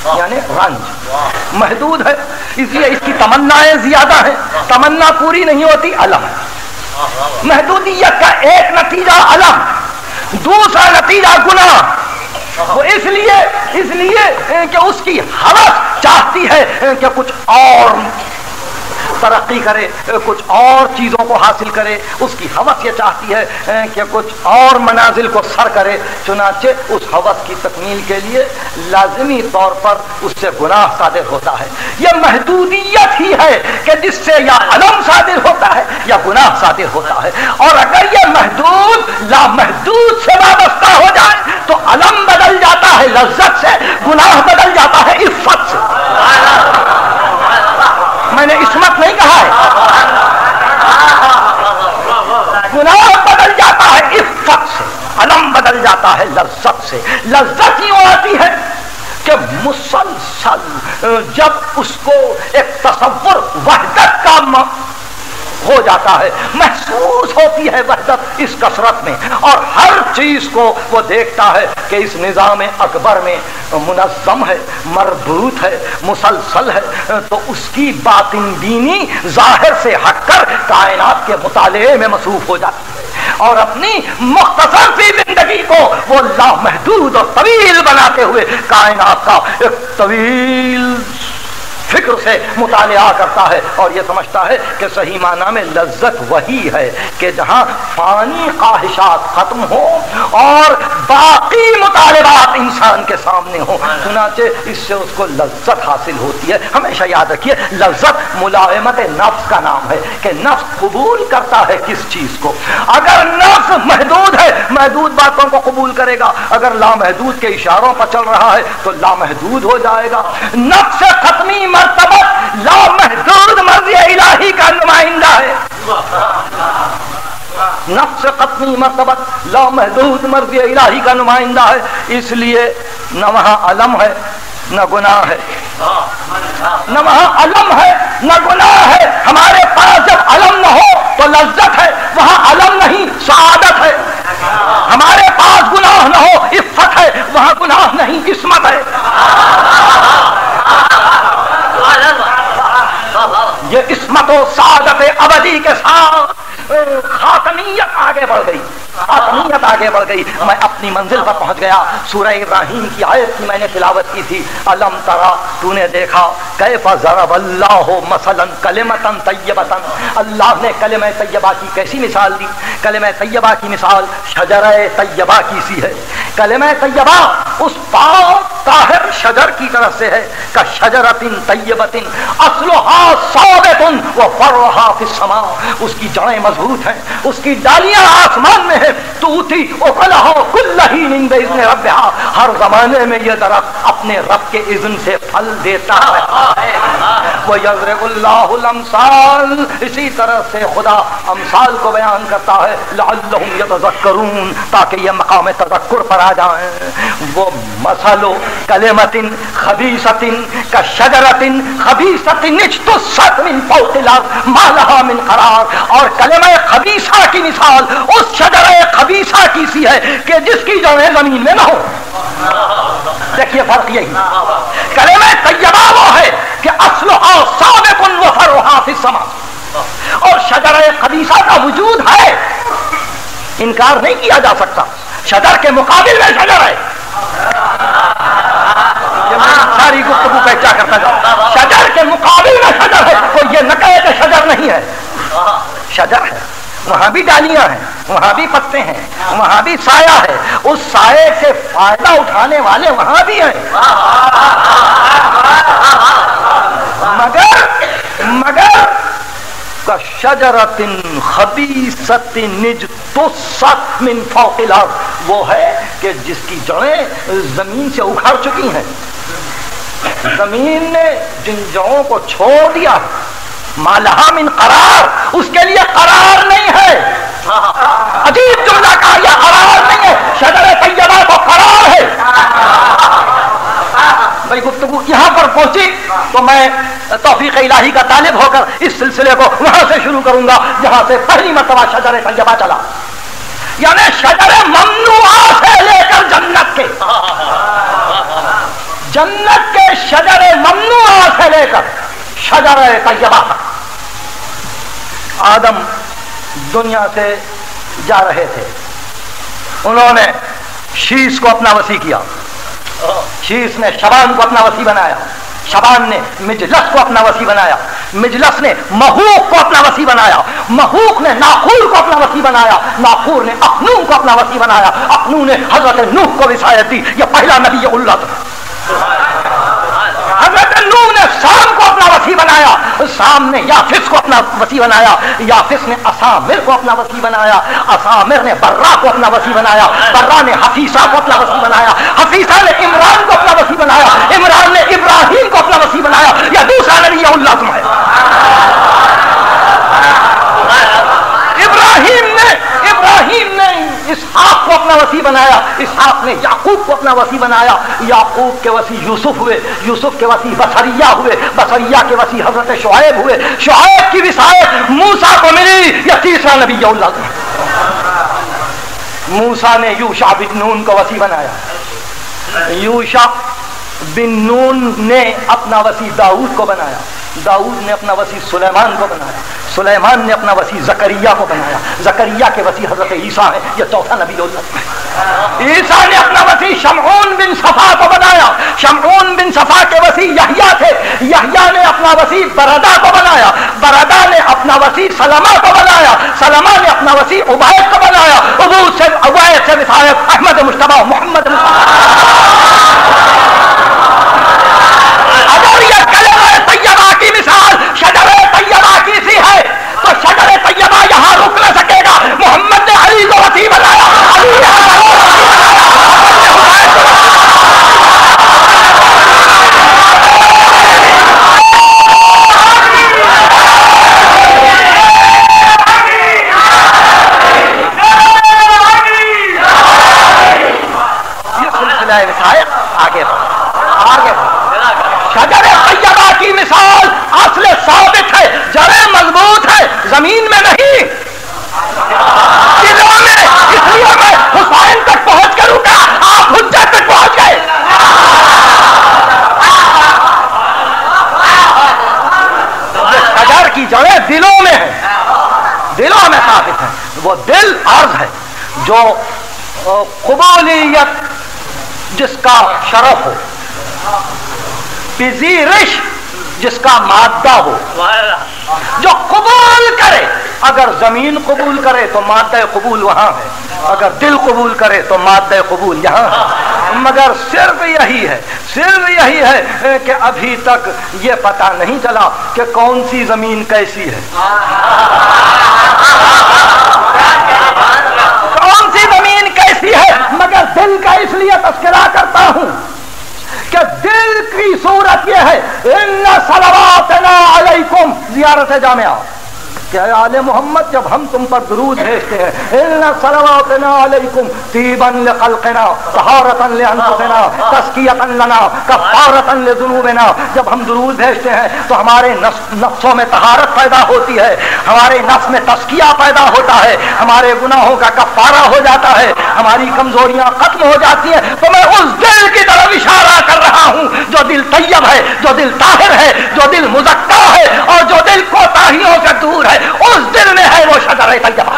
B: यानी रंज महदूद है, इसलिए इसकी तमन्नाएँ ज़्यादा है। तमन्ना पूरी नहीं होती, अलम। महदूदियत का एक नतीजा अलम। दूसरा नतीजा गुना वो इसलिए इसलिए कि उसकी हवस चाहती है कि कुछ और तरक्की करे कुछ और चीज़ों को हासिल करे, उसकी हवस ये चाहती है कि कुछ और मनाजिल को सर करे। चुनाचे उस हवस की तकमील के लिए लाजमी तौर पर उससे गुनाह सादिर होता है। यह महदूदियत ही है कि जिससे या अलम सादिर होता है या गुनाह सादिर होता है। और अगर यह महदूद, लामहदूद से वाबस्ता हो जाए तो अलम बदल जाता है, लज्जत से, गुनाह बदल जाता है, इफ्फत से। मैंने इसमत नहीं कहा है। गुनाह बदल जाता है इफ्फत से अलम बदल जाता है लज्जत से। लज्जत ही आती है कि मुसलसल जब उसको एक तस्वुर वहदत का हो जाता है। महसूस होती है वहदत इस कसरत में। और हर चीज़ को वो देखता है कि इस निज़ाम अकबर में मुनज़म है, मरबूत है, मुसलसल है। तो उसकी बातिन दीनी ज़ाहिर से हटकर कायनात के मुताले में मसरूफ हो जाती है। और अपनी मुख्तसर सी ज़िंदगी को वो लामहदूद और तवील बनाते हुए कायनात का एक तवील फ़िक्र से मुताया करता है और यह समझता है कि सही माना में लज्जत वही है कि जहाँ फानी ख्वाहिशात खत्म हो और बाकी मुतालबात इंसान के सामने हो। सुनाचे इससे उसको लज्जत हासिल होती है। हमेशा याद रखिए, लज्जत मुलायमत नफ्स का नाम है कि नफ्स कबूल करता है किस चीज़ को। अगर नफ्स महदूद है, महदूद बातों को कबूल करेगा। अगर लामहदूद के इशारों पर चल रहा है तो लामहदूद हो जाएगा। नफ्स खत्मी मरतबत लामहदूद मर्ज़ी इलाही का नुमाइंदा है। नफ्स खत्मी मरतबत लामहदूद मर्ज़ी इलाही का नुमाइंदा है। इसलिए न वहाँ अलम है, न गुनाह है। न वहाँ अलम है, न गुनाह है। हमारे पास जब अलम न हो तो लज्जत है। वहाँ अलम नहीं, शहादत है। हमारे पास गुनाह न हो, इफ्फत है। वहाँ गुनाह नहीं, किस्मत है। किस्मत सादत अवधि के साथ। खातमियत आगे बढ़ गई। खातमियत आगे बढ़ गई। मैं अपनी मंजिल पर पहुँच गया। सूरह इब्राहिम की आयत की मैंने तिलावत की थी। अलम तरा, तूने देखा, कैफा जरब अल्लाह मसलन कलिमतन तैयबतन अल्लाह ने कलम तैयबा की कैसी मिसाल दी? कलम तैयबा की मिसाल शजर तैयबा की सी है। कलम तैयबा उस पाक ताहिर शजर की तरह से है। का शजरतिन तैयबतिन। असलोहा साबितुन व फरहा समा। उसकी जड़ें मज़बूत हैं। उसकी डालियाँ आसमान में है। तो उठी हर जमाने में यह दरख्त अपने रब के इज्न से फल देता है। वो यजरसाल इसी तरह से खुदा अमसाल को बयान करता है करून ताकि ये मकाम तजक्र पर आ जाए। वो मसलो कलेमतिन खबीसतिन का शजरतिन खबीसतिन तो सतमिन मालहा मिन करार। और कलेम खबीसा की मिसाल उस शजर खबीसा की सी है कि जिसकी जड़ें ज़मीन में ना हो। देखिए फ़र्क यही। कलेम तैयबा वो है कि असल समा और शजर खबीसा का वजूद है, इनकार नहीं किया जा सकता। शजर के मुकाबिल में शजर है। सारी गुफ्तगु का क्या करता जाओ शजर के मुकाबिल में शजर है, कोई ये न कहे शजर नहीं है। शजर है। वहाँ भी डालियाँ हैं, वहाँ भी पत्ते हैं, वहाँ भी साया है। उस साये से फ़ायदा उठाने वाले वहाँ भी हैं। मगर मगर शजरतिन निज तो वो है कि जिसकी जड़ें ज़मीन से उखाड़ चुकी हैं। ज़मीन ने जिन जड़ों को छोड़ दिया मालहा इन करार, उसके लिए करार नहीं है। अजीब जुमला कहा, यह करार नहीं है, शजर तैयबा तो करार है। भाई गुफ्तगु यहाँ पर पहुँची तो मैं तोफीक इलाही का तालिब होकर इस सिलसिले को वहाँ से शुरू करूँगा, जहाँ से पहली मरतबा शजर तैयबा चला। यानी शजर ममनुआ से लेकर जन्नत के। जन्नत के शजर ममनुआ से लेकर शजर तैयबा आदम दुनिया से जा रहे थे। उन्होंने शीश को अपना वसी किया। शीश ने शबान को अपना वसी बनाया। शबान ने मिजलस को अपना वसी बनाया। मिजलस ने महूक को अपना वसी बनाया। महूक ने नाखूर को अपना वसी बनाया। नाखूर ने अखनून को अपना वसी बनाया। अखनू ने हज़रत नूह को विसायत दी। यह पहला नबी उल्लत। नूह ने शाम को अपना वसी बनाया शाम ने याफिस को अपना वसी बनाया, याफिस ने असामिर को अपना वसी बनाया, असामिर ने बर्रा को अपना वसी बनाया, बर्रा ने हफीसा को अपना वसी बनाया, हफीसा ने इमरान को अपना वसी बनाया, इमरान ने इब्राहिम को अपना वसी बनाया, या दूसरा नबी उल्लाह है? इब्राहिम ने इब्राहिम ने इसहाक को अपना वसी बनाया, इसहाक ने याकूब को अपना वसी बनाया। याकूब के वसी यूसुफ हुए, यूसुफ के वसी बसरिया हुए, बसरिया के वसी हज़रत शुएब हुए। शुएब की विसायत मूसा को मिली या तीसरा नबी मूसा ने यूशा बिन नून को वसी बनाया। यूशा बिन नून ने अपना वसी दाऊद को बनाया। दाऊद ने अपना वसी सुलेमान को बनाया। सुलेमान ने अपना वसी जकरिया को बनाया। जकरिया के वसी हज़रत ईसा है। यह चौथा नबी ईसा ने अपना वसी शमून बिन सफ़ा को बनाया। शमून बिन सफ़ा के वसी यहिया थे। यहिया ने अपना वसी बरदा को बनाया। बरदा ने अपना वसी सलमा को बनाया। सलमा ने अपना वसी उबैद को बनाया। उबूद से उबैद से विधायक अहमद मुश्तबा मोहम्मद अगर की मिसाल शजर तैयबा की सी है तो शजर तैयबा यहाँ रुक न सकेगा। मोहम्मद ने अली को वसी बनाया। आगे बढ़ आगे बढ़ शजर तैयबा की मिसाल असल साबित है, जड़े मज़बूत है, ज़मीन में नहीं। इसलिए मैं हुसैन तक पहुँच कर रुका आप हुज्जत तक पहुँच गए। ये की जड़ें दिलों में है, दिलों में साबित है, वो दिल अर्ज़ है, जो कबूलियत जिसका शरफ हो। पिजीरिश जिसका मादा हो। जो कबूल करे। अगर ज़मीन कबूल करे तो मादा कबूल वहाँ है। अगर दिल कबूल करे तो मादा कबूल यहाँ है। मगर सिर्फ़ यही है सिर्फ़ यही है कि अभी तक ये पता नहीं चला कि कौन सी ज़मीन कैसी है। कौन सी ज़मीन कैसी है? मगर दिल का इसलिए तस्करा करता हूँ। कि दिल की सूरत यह है। इन सलवातना जामिया। आले मोहम्मद, जब हम तुम पर दुरूद भेजते हैं? तीबन तहारतन तस्कियतन लना, कफारतन जब हम दुरूद भेजते हैं तो हमारे नफ्सों में तहारत पैदा होती है, हमारे नफ्स में तस्किया पैदा होता है, हमारे गुनाहों का कफारा हो जाता है, हमारी कमजोरियाँ खत्म हो जाती हैं। तो मैं उस दिल की तरफ़ इशारा कर रहा हूँ, जो दिल तैयब है, जो दिल ताहिर है, जो दिल मुजक्का है, और जो दिल कोताहियों से दूर है। उस दिल में है वो शजर तैयबा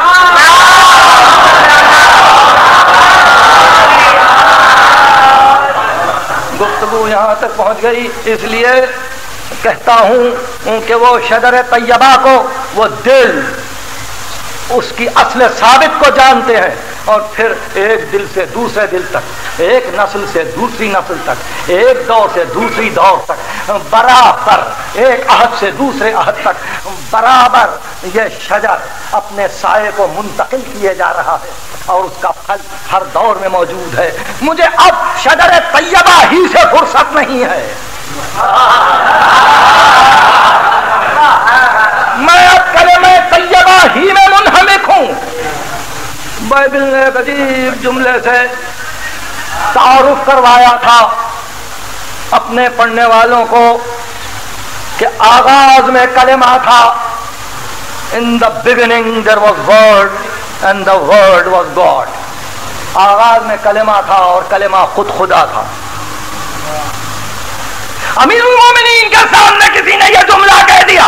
B: गुफ्तगु यहाँ तक पहुँच गई, इसलिए कहता हूँ कि वो शदर तैयबा को, वो दिल, उसकी असल साबित को जानते हैं। और फिर एक दिल से दूसरे दिल तक, एक नस्ल से दूसरी नस्ल तक, एक दौर से दूसरी दौर तक, बराबर, एक अहद से दूसरे अहद तक, बराबर ये शजर अपने साय को मुंतकिल किए जा रहा है और उसका फल हर दौर में मौजूद है। मुझे अब शजर तैयबा ही से फुर्सत नहीं है। मैं अब कले में तैयबा ही में मुनहमिक हूँ। बाइबल ने एक अजीब जुमले से तारुफ करवाया था अपने पढ़ने वालों को कि आगाज़ में कलेमा था in the beginning there was word and the word was God आगाज़ में कलेमा था और कलेमा खुद खुदा था। अमीर मोमिनीन के सामने किसी ने यह जुमला कह दिया।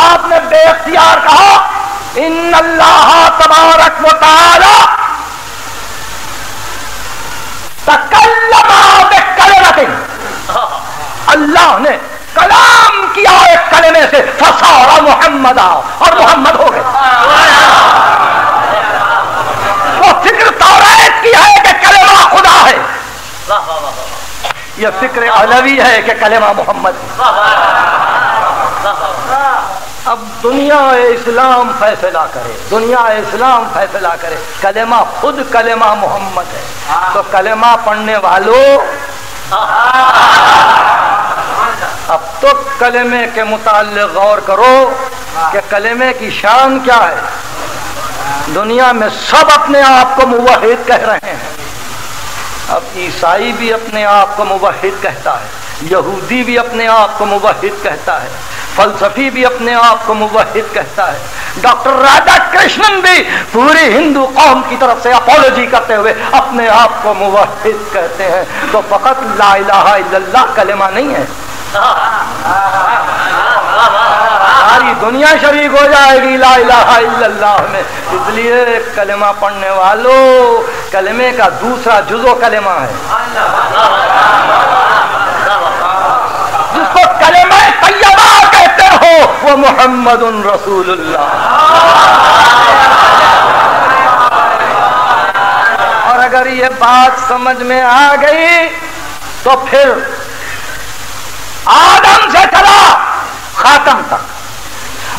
B: आपने बेख्तियार कहा इन अल्लाह तबारक वाला अल्लाह ने कलाम किया एक कलमे से फसारा मोहम्मद आओ और मोहम्मद हो गए। वो फ़िक्र तौरात की है कि कलेमा खुदा है। यह फ़िक्र अलवी है कि कलेमा मोहम्मद अब दुनिया इस्लाम फैसला करे, दुनिया इस्लाम फैसला करे। कलेमा खुद कलेमा मोहम्मद है। तो कलेमा पढ़ने वालों, अब तो कलेमे के मुताल गौर करो कि कलेमे की शान क्या है। दुनिया में सब अपने आप को मुवाहिद कह रहे हैं। अब ईसाई भी अपने आप को मुवाहिद कहता है। यहूदी भी अपने आप को मुवाहिद कहता है, फलसफी भी अपने आप को मुवाहिद कहता है, डॉक्टर राधा कृष्णन भी पूरी हिंदू कौम की तरफ़ से अपोलॉजी करते हुए अपने आप को मुवाहिद कहते हैं। तो फकत ला कलेमा नहीं है। सारी दुनिया शरीक हो जाएगी ला इलाहा में। इसलिए कलेमा पढ़ने वालों, कलमे का दूसरा जुजो कलेमा है। वो मोहम्मद रसूलुल्लाह। और अगर ये बात समझ में आ गई तो फिर आदम से चला खातम तक।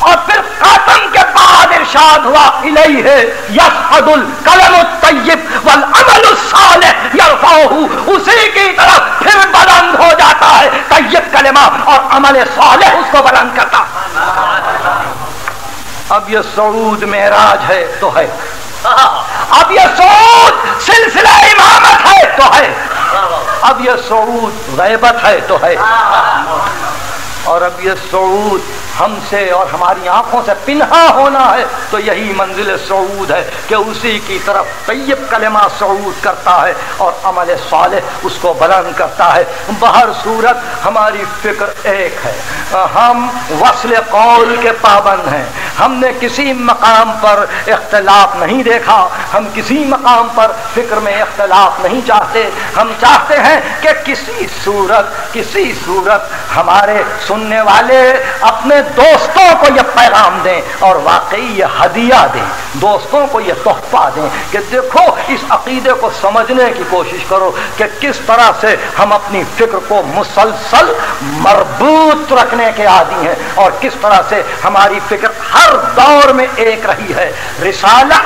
B: और फिर खातम के बाद इरशाद हुआ, इलही है यसदुल कलम तय्यब वल अमल यरफाहु उसी की तरफ़ फिर बुलंद हो जाता है तय्यब कलमा और अमल सालिह उसको बुलंद करता। अब ये सऊद मेराज है तो है। अब ये सऊद सिलसिला इमामत है तो है। अब ये सऊद गैबत है तो है। और अब ये सऊद हमसे और हमारी आँखों से पिन्हा होना है तो यही मंजिल सऊद है कि उसी की तरफ़ तैयब कलमा सऊद करता है और अमल साले उसको बुलंद करता है। बहर सूरत हमारी फ़िक्र एक है। हम वसल कौल के पाबंद हैं। हमने किसी मकाम पर इख्तलाफ नहीं देखा। हम किसी मकाम पर फ़िक्र में इख्तलाफ नहीं चाहते। हम चाहते हैं कि किसी सूरत किसी सूरत हमारे सुनने वाले अपने दोस्तों को यह पैगाम दें और वाकई ये हदिया दें। दोस्तों को यह तोहफा दें कि देखो, इस अकीदे को समझने की कोशिश करो कि किस तरह से हम अपनी फ़िक्र को मुसलसल मरबूत रखने के आदि हैं और किस तरह से हमारी फ़िक्र हर दौर में एक रही है। रिसाला,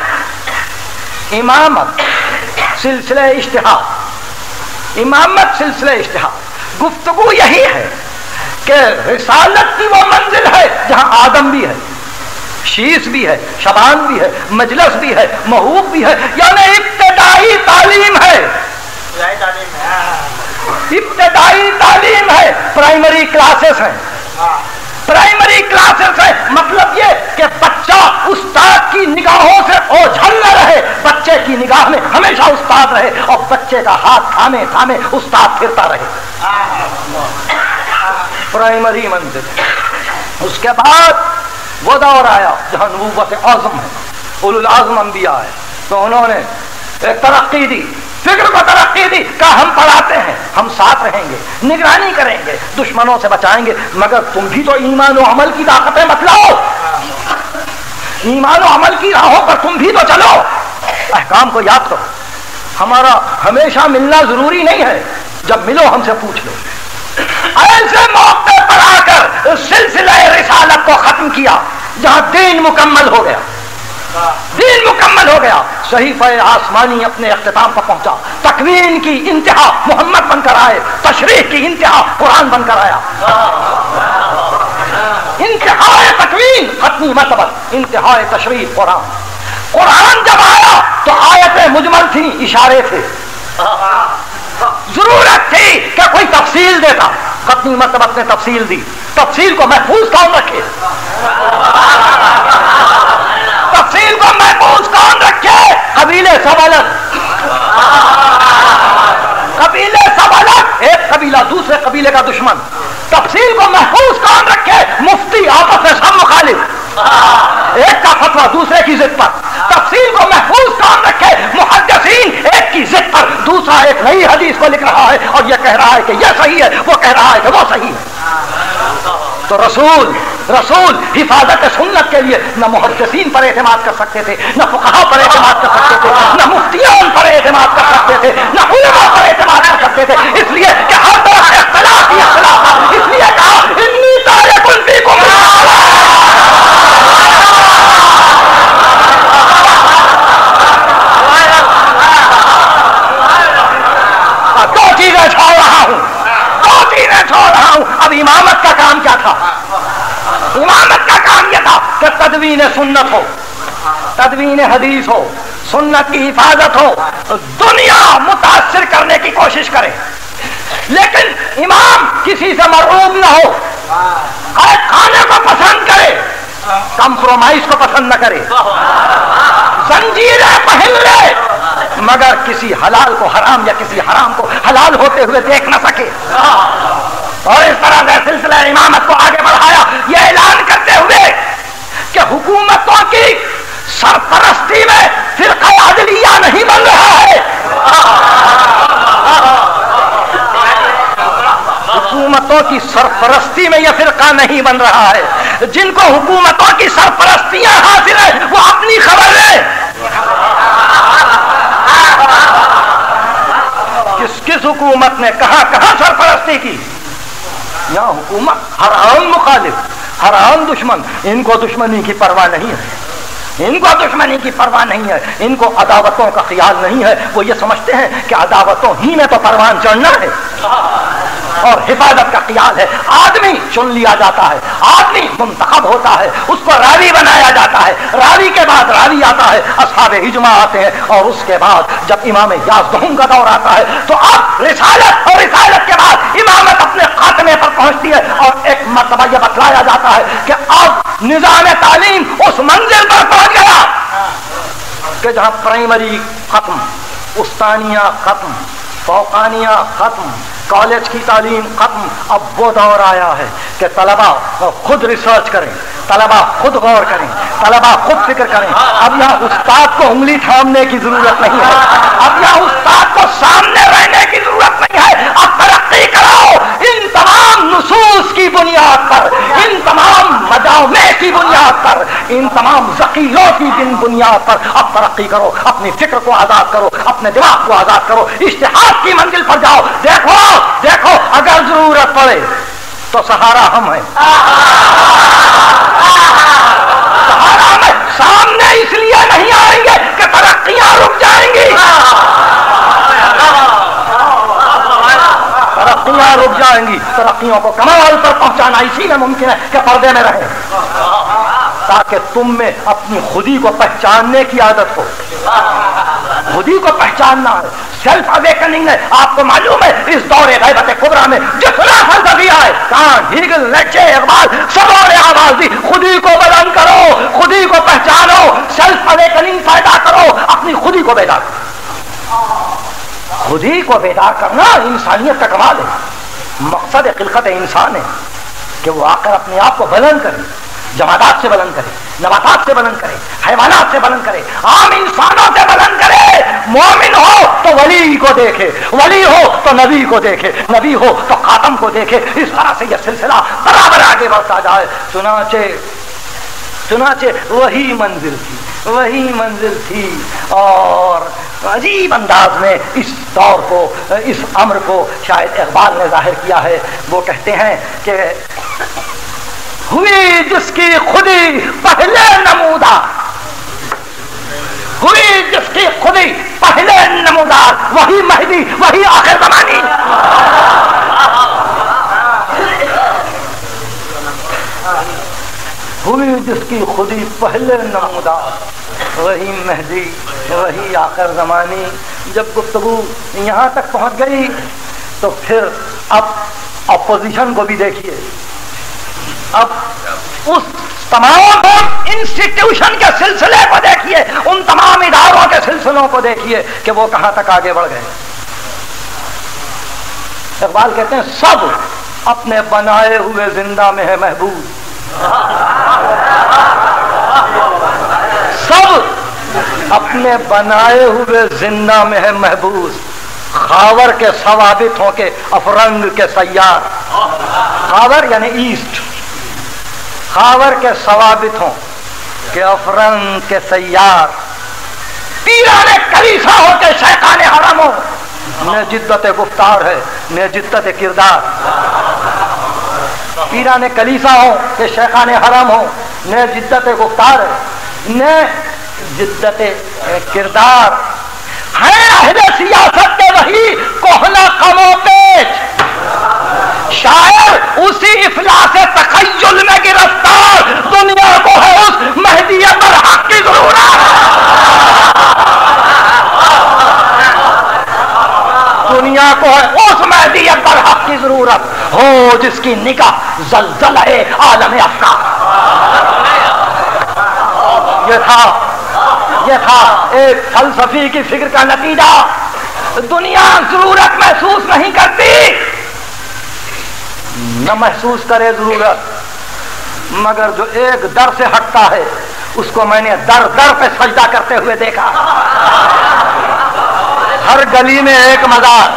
B: इमामत, सिलसिले इश्तहार। इमामत, सिलसिले इश्तहार। गुफ्तगु यही है। कि रिसालत की वो मंजिल है, जहाँ आदम भी है, शीश भी है, शबान भी है, मजलस भी है महूब भी है, यानी इब्तदाई तालीम है। इब्तदाई तालीम है, प्राइमरी क्लासेस हैं। प्राइमरी क्लासेस है मतलब ये कि बच्चा उस्ताद की निगाहों से ओझल न रहे, बच्चे की निगाह में हमेशा उस्ताद रहे, और बच्चे का हाथ थामे थामे उस्ताद फिरता रहे। प्राइमरी मंजिल उसके बाद वो दौर आया जहाँ नबूबत आज़म है। उलुल आज़म अंबिया है। तो उन्होंने एक तरक्की दी। फ़िक्र को तरक्की दी कहा हम पढ़ाते हैं, हम साथ रहेंगे, निगरानी करेंगे, दुश्मनों से बचाएँगे, मगर तुम भी तो ईमान और अमल की ताकतें बतलाओ। ईमान और अमल की राहों पर तुम भी तो चलो। अहकाम को याद करो। हमारा हमेशा मिलना ज़रूरी नहीं है। जब मिलो हमसे पूछ लो। ऐसे मौके पर आकर सिलसिला रिसालत को खत्म किया, जहाँ दीन मुकम्मल हो गया। दीन मुकम्मल हो गया। सहीफ आसमानी अपने अख्ताम पर पहुँचा। तकवीन की इंतहा मोहम्मद बनकर आए, तशरीह की इंतहा कुरान बनकर आया। इंतहा तकवीन, खत्मी मतलब इंतहा तशरीह, कुरान। कुरान जब आया तो आयतें मुजमल थी, इशारे थे। ज़रूरत थी कि कोई तफसील देता? खत्मी मतलब ने तफसील दी। तफसील को महफूज कौन रखे? तफसील को महफूज कौन रखे? कबीले सब अलग कबीले सब अलग एक कबीला दूसरे कबीले का दुश्मन। तफसील को महफूज कौन रखे? मुफ्ती आपस में सब मुखालिफ। एक का फतवा दूसरे की जिद पर। तफसील को महफूज काम रखे मुहदसीन एक की जिद पर। दूसरा एक नई हदीस को लिख रहा है और यह कह रहा है कि यह सही है, वो कह रहा है कि वो सही है। तो रसूल रसूल हिफाजत सुन्नत के लिए न मुहदसीन पर एतमाद कर सकते थे, न फुकहा पर एतमाद कर सकते थे, न मुफ्तियान पर एतमाद कर सकते थे, न उलमा पर एतमाद कर सकते थे। इसलिए इसलिए कहा छोड़ रहा हूँ, दो चीज़ें छोड़ रहा हूँ। अब इमामत का काम क्या था? इमामत का काम यह था कि तदवीन सुन्नत हो, तदवीन हदीस हो, सुन्नत की हिफाजत हो दुनिया मुतासर करने की कोशिश करे। लेकिन इमाम किसी से मरूब ना हो खाने को पसंद करे कंप्रोमाइज को पसंद न करे, जंजीरें पहन ले, मगर किसी हलाल को हराम या किसी हराम को हलाल होते हुए देख ना सके। और इस तरह का सिलसिला इमामत को आगे बढ़ाया यह ऐलान करते हुए कि हुकूमतों की सरपरस्ती में फिर आदलिया नहीं बन रहा है हुकूमतों की सरपरस्ती में यह फिरका नहीं बन रहा है। जिनको हुकूमतों की सरपरस्तियाँ हासिल है, वो अपनी खबर है किस किस हुकूमत ने कहा कहा सरपरस्ती की? यहाँ हुकूमत? हर आम मुखालिफ, हर आम दुश्मन। इनको दुश्मनी की परवाह नहीं है। इनको दुश्मनी की परवाह नहीं है। इनको अदावतों का ख्याल नहीं है। वो ये समझते हैं कि अदावतों ही में तो परवान चढ़ना है। और हिफाजत का ख्याल है। आदमी चुन लिया जाता है। आदमी मुंतखब होता है। उसको रावी बनाया जाता है। रावी के बाद रावी आता है। असहाब हिजमा आते हैं और उसके बाद जब इमाम याजदहुम का दौर आता है तो अब रिसालत और रिसालत के बाद इमामत अपने खात्मे पर पहुँचती है और एक मरतबा यह बतलाया जाता है कि अब निज़ाम तालीम उस मंजिल पर पहुँच गया। कि जहाँ प्राइमरी खत्म, उस्तानिया खत्म, फौकानिया खत्म कॉलेज की तालीम खत्म। अब वो दौर आया है कि तलबा खुद रिसर्च करें, तलबा खुद गौर करें, तलबा खुद फ़िक्र करें। अब यहाँ उस्ताद को उंगली थामने की ज़रूरत नहीं है। अब यहाँ उस्ताद को सामने रहने की ज़रूरत नहीं है। अब तरक्की कराओ। इन तमाम नसूस की बुनियाद पर, इन तमाम मजामे की बुनियाद पर, इन तमाम जकीलों की दिन बुनियाद पर अब तरक्की करो। अपनी फ़िक्र को आज़ाद करो, अपने दिमाग को आज़ाद करो। इश्तेहार की मंजिल पर जाओ। देखो देखो, अगर ज़रूरत पड़े तो सहारा हम हैं। सहारा में सामने इसलिए नहीं आएँगे कि तरक्कियाँ रुक जाएँगी। तरक्कियाँ रुक जाएँगी। तरक्कियों को कमाल पर पहुंचाना इसी में मुमकिन है कि पर्दे में रहे। ताकि तुम में अपनी खुदी को पहचानने की आदत हो। खुदी को पहचानना है सेल्फ अवेकनिंग है। आपको मालूम है, इस दौरे गैबत कुबरा में जितना फलसफिया है कान हीगल नेचे इकबाल सबों ने आवाज़ दी, खुदी को बदन करो, खुदी को पहचानो सेल्फ अवेकनिंग पैदा करो, अपनी खुदी को बेदार करो। खुदी को बेदार करना इंसानियत का कमाल है। मकसद खिलकत इंसान है कि वो आकर अपने आप को बुलंद करे, जमादात से बुलंद करे। नबातात से बलन करे, हैवानात से बुलंद करे, आम इंसानों से बुलंद करे। मोमिन हो तो वली को देखे, वली हो तो नबी को देखे, नबी हो तो खातम को देखे। इस तरह से यह सिलसिला बराबर आगे बढ़ता जाए। सुनाचे सुनाचे वही मंजिल थी, वही मंजिल थी। और अजीब अंदाज में इस दौर को, इस अम्र को शायद इकबाल ने ज़ाहिर किया है। वो कहते हैं कि हुई जिसकी खुदी पहले नमूदार हुई जिसकी खुदी पहले नमूदार वही महदी, वही आखिर जमानी। हुई जिसकी खुदी पहले नमूदार वही मेहदी, वही आखिर जमानी। जब गुफ्तगु यहाँ तक पहुँच गई तो फिर अब अपोजिशन को भी देखिए। अब उस तमाम इंस्टीट्यूशन के सिलसिले को देखिए, उन तमाम इदारों के सिलसिलों को देखिए कि वो कहाँ तक आगे बढ़ गए। इकबाल कहते हैं, सब अपने बनाए हुए ज़िंदा में है महबूब। सब अपने बनाए हुए ज़िंदा में है महबूब। खावर के सवाबित हो के अफरंग के सयार। खावर यानी ईस्ट। खावर के सवाबित हो के अफरंग के सयार। पीराने कलीसा हो के शैकान हरम। हो न जिद्दत गुफ्तार है न जिद्दत किरदार। पीरा ने कलीसा हो के शेखान हरम हो न जिद्दत गुफ्तार है न जिद्दत किरदार। है अहले सियासत वही कोहना कमो पेच। उसी इफलास तखयुल में गिरफ़्तार दुनिया को है उस महदीयत पर हक की ज़रूरत। दुनिया को है उस महदीयत पर हक की ज़रूरत। हो जिसकी निगाह जलजल है आलम अफका ये था ये था एक फलसफी की फ़िक्र का नतीजा। दुनिया ज़रूरत महसूस नहीं करती। न महसूस करे ज़रूरत। मगर जो एक दर से हटता है, उसको मैंने दर दर पे सजदा करते हुए देखा। हर गली में एक मजार,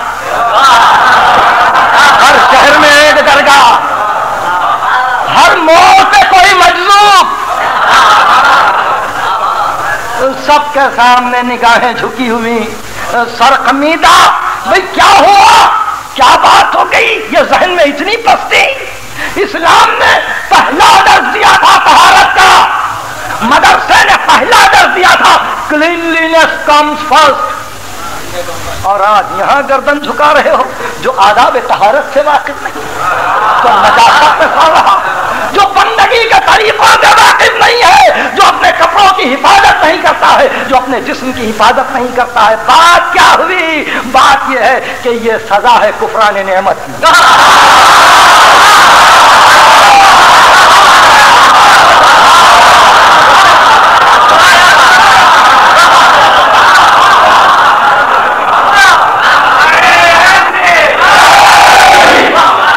B: हर शहर में एक दरगाह, हर मोड़ पे कोई मजलूब सबके सामने निगाहें झुकी हुई, सरखमीदा, भाई क्या हुआ? क्या बात हो गई? ये जहन में इतनी पस्ती। इस्लाम ने पहला दर्ज दिया था भारत का। मदरसे ने पहला दर्ज दिया था क्लीनलीनेस कम्स फ़र्स्ट और आज यहाँ गर्दन झुका रहे हो, जो आदाब तहारत से वाकिफ नहीं तो नजाकत में खा रहा, जो बंदगी के तरीकों से वाकिफ नहीं है, जो अपने कपड़ों की हिफाजत नहीं करता है, जो अपने जिस्म की हिफाजत नहीं करता है। बात क्या हुई? बात यह है कि यह सजा है कुफरान नेमत की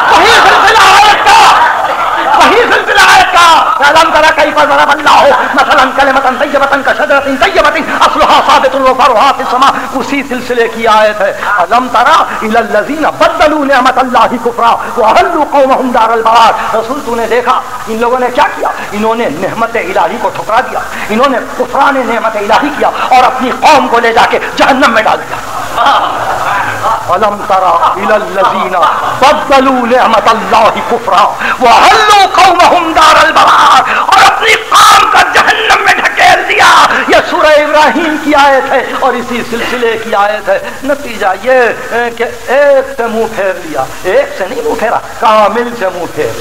B: वही सिलसिला आयत का वही सिलसिला आयत का अल्लाह तरा कई पर ज़रा अल्लाह मसलन कलमतन तय्यबतन का शजरतिन तय्यबतिन उसी सिलसिले की आयत है। कुफरा रसूल, तूने देखा, इन लोगों ने क्या किया? इन्होंने नेमत इलाही को ठुकरा दिया। इन्होंने कुफरान नेमत इलाही किया और अपनी कौम को ले जाके जहन्नम में डाल दिया। अलम तरा इलल्लजीना बदलू निअमत अल्लाह कुफरा व हल्लू कौमहुम दारल बवार और अपनी कौम को जहन्नम में दिया। ये सूरह इब्राहिम की आयत है और इसी सिलसिले की आयत है। नतीजा ये कि एक से मुँह फेर लिया। एक से नहीं, मुँह फेरा। कामिल से मुँह फेर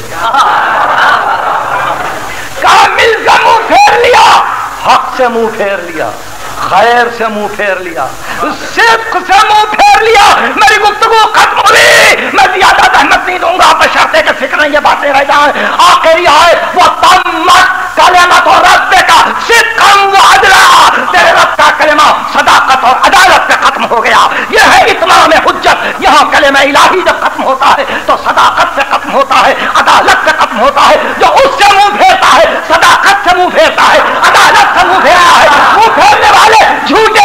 B: कामिल से मुँह फेर लिया। हक से मुँह फेर लिया। खैर से मुँह फेर लिया। सिर्फ़ से मुँह फेर लिया। मेरी गुफ्तगु खत्म हुई मैं ज़्यादा जहमत नहीं दूँगा। बशर्ते के फ़िक्र ये बातें रह जाए। आखिरी आए कलेमत और रद्द का सिकम अदला तेरे रब का कलेमा सदाकत और अदालत पे खत्म हो गया। यह है इतना में हजत यहाँ कलेमा इलाही जब खत्म होता है तो सदाकत से खत्म होता है, अदालत से खत्म होता है, जो उससे मुँह फेरता है, सदाकत से मुँह फेरता है, अदालत से मुँह फेरा है। मुँह फेरने वाले झूठे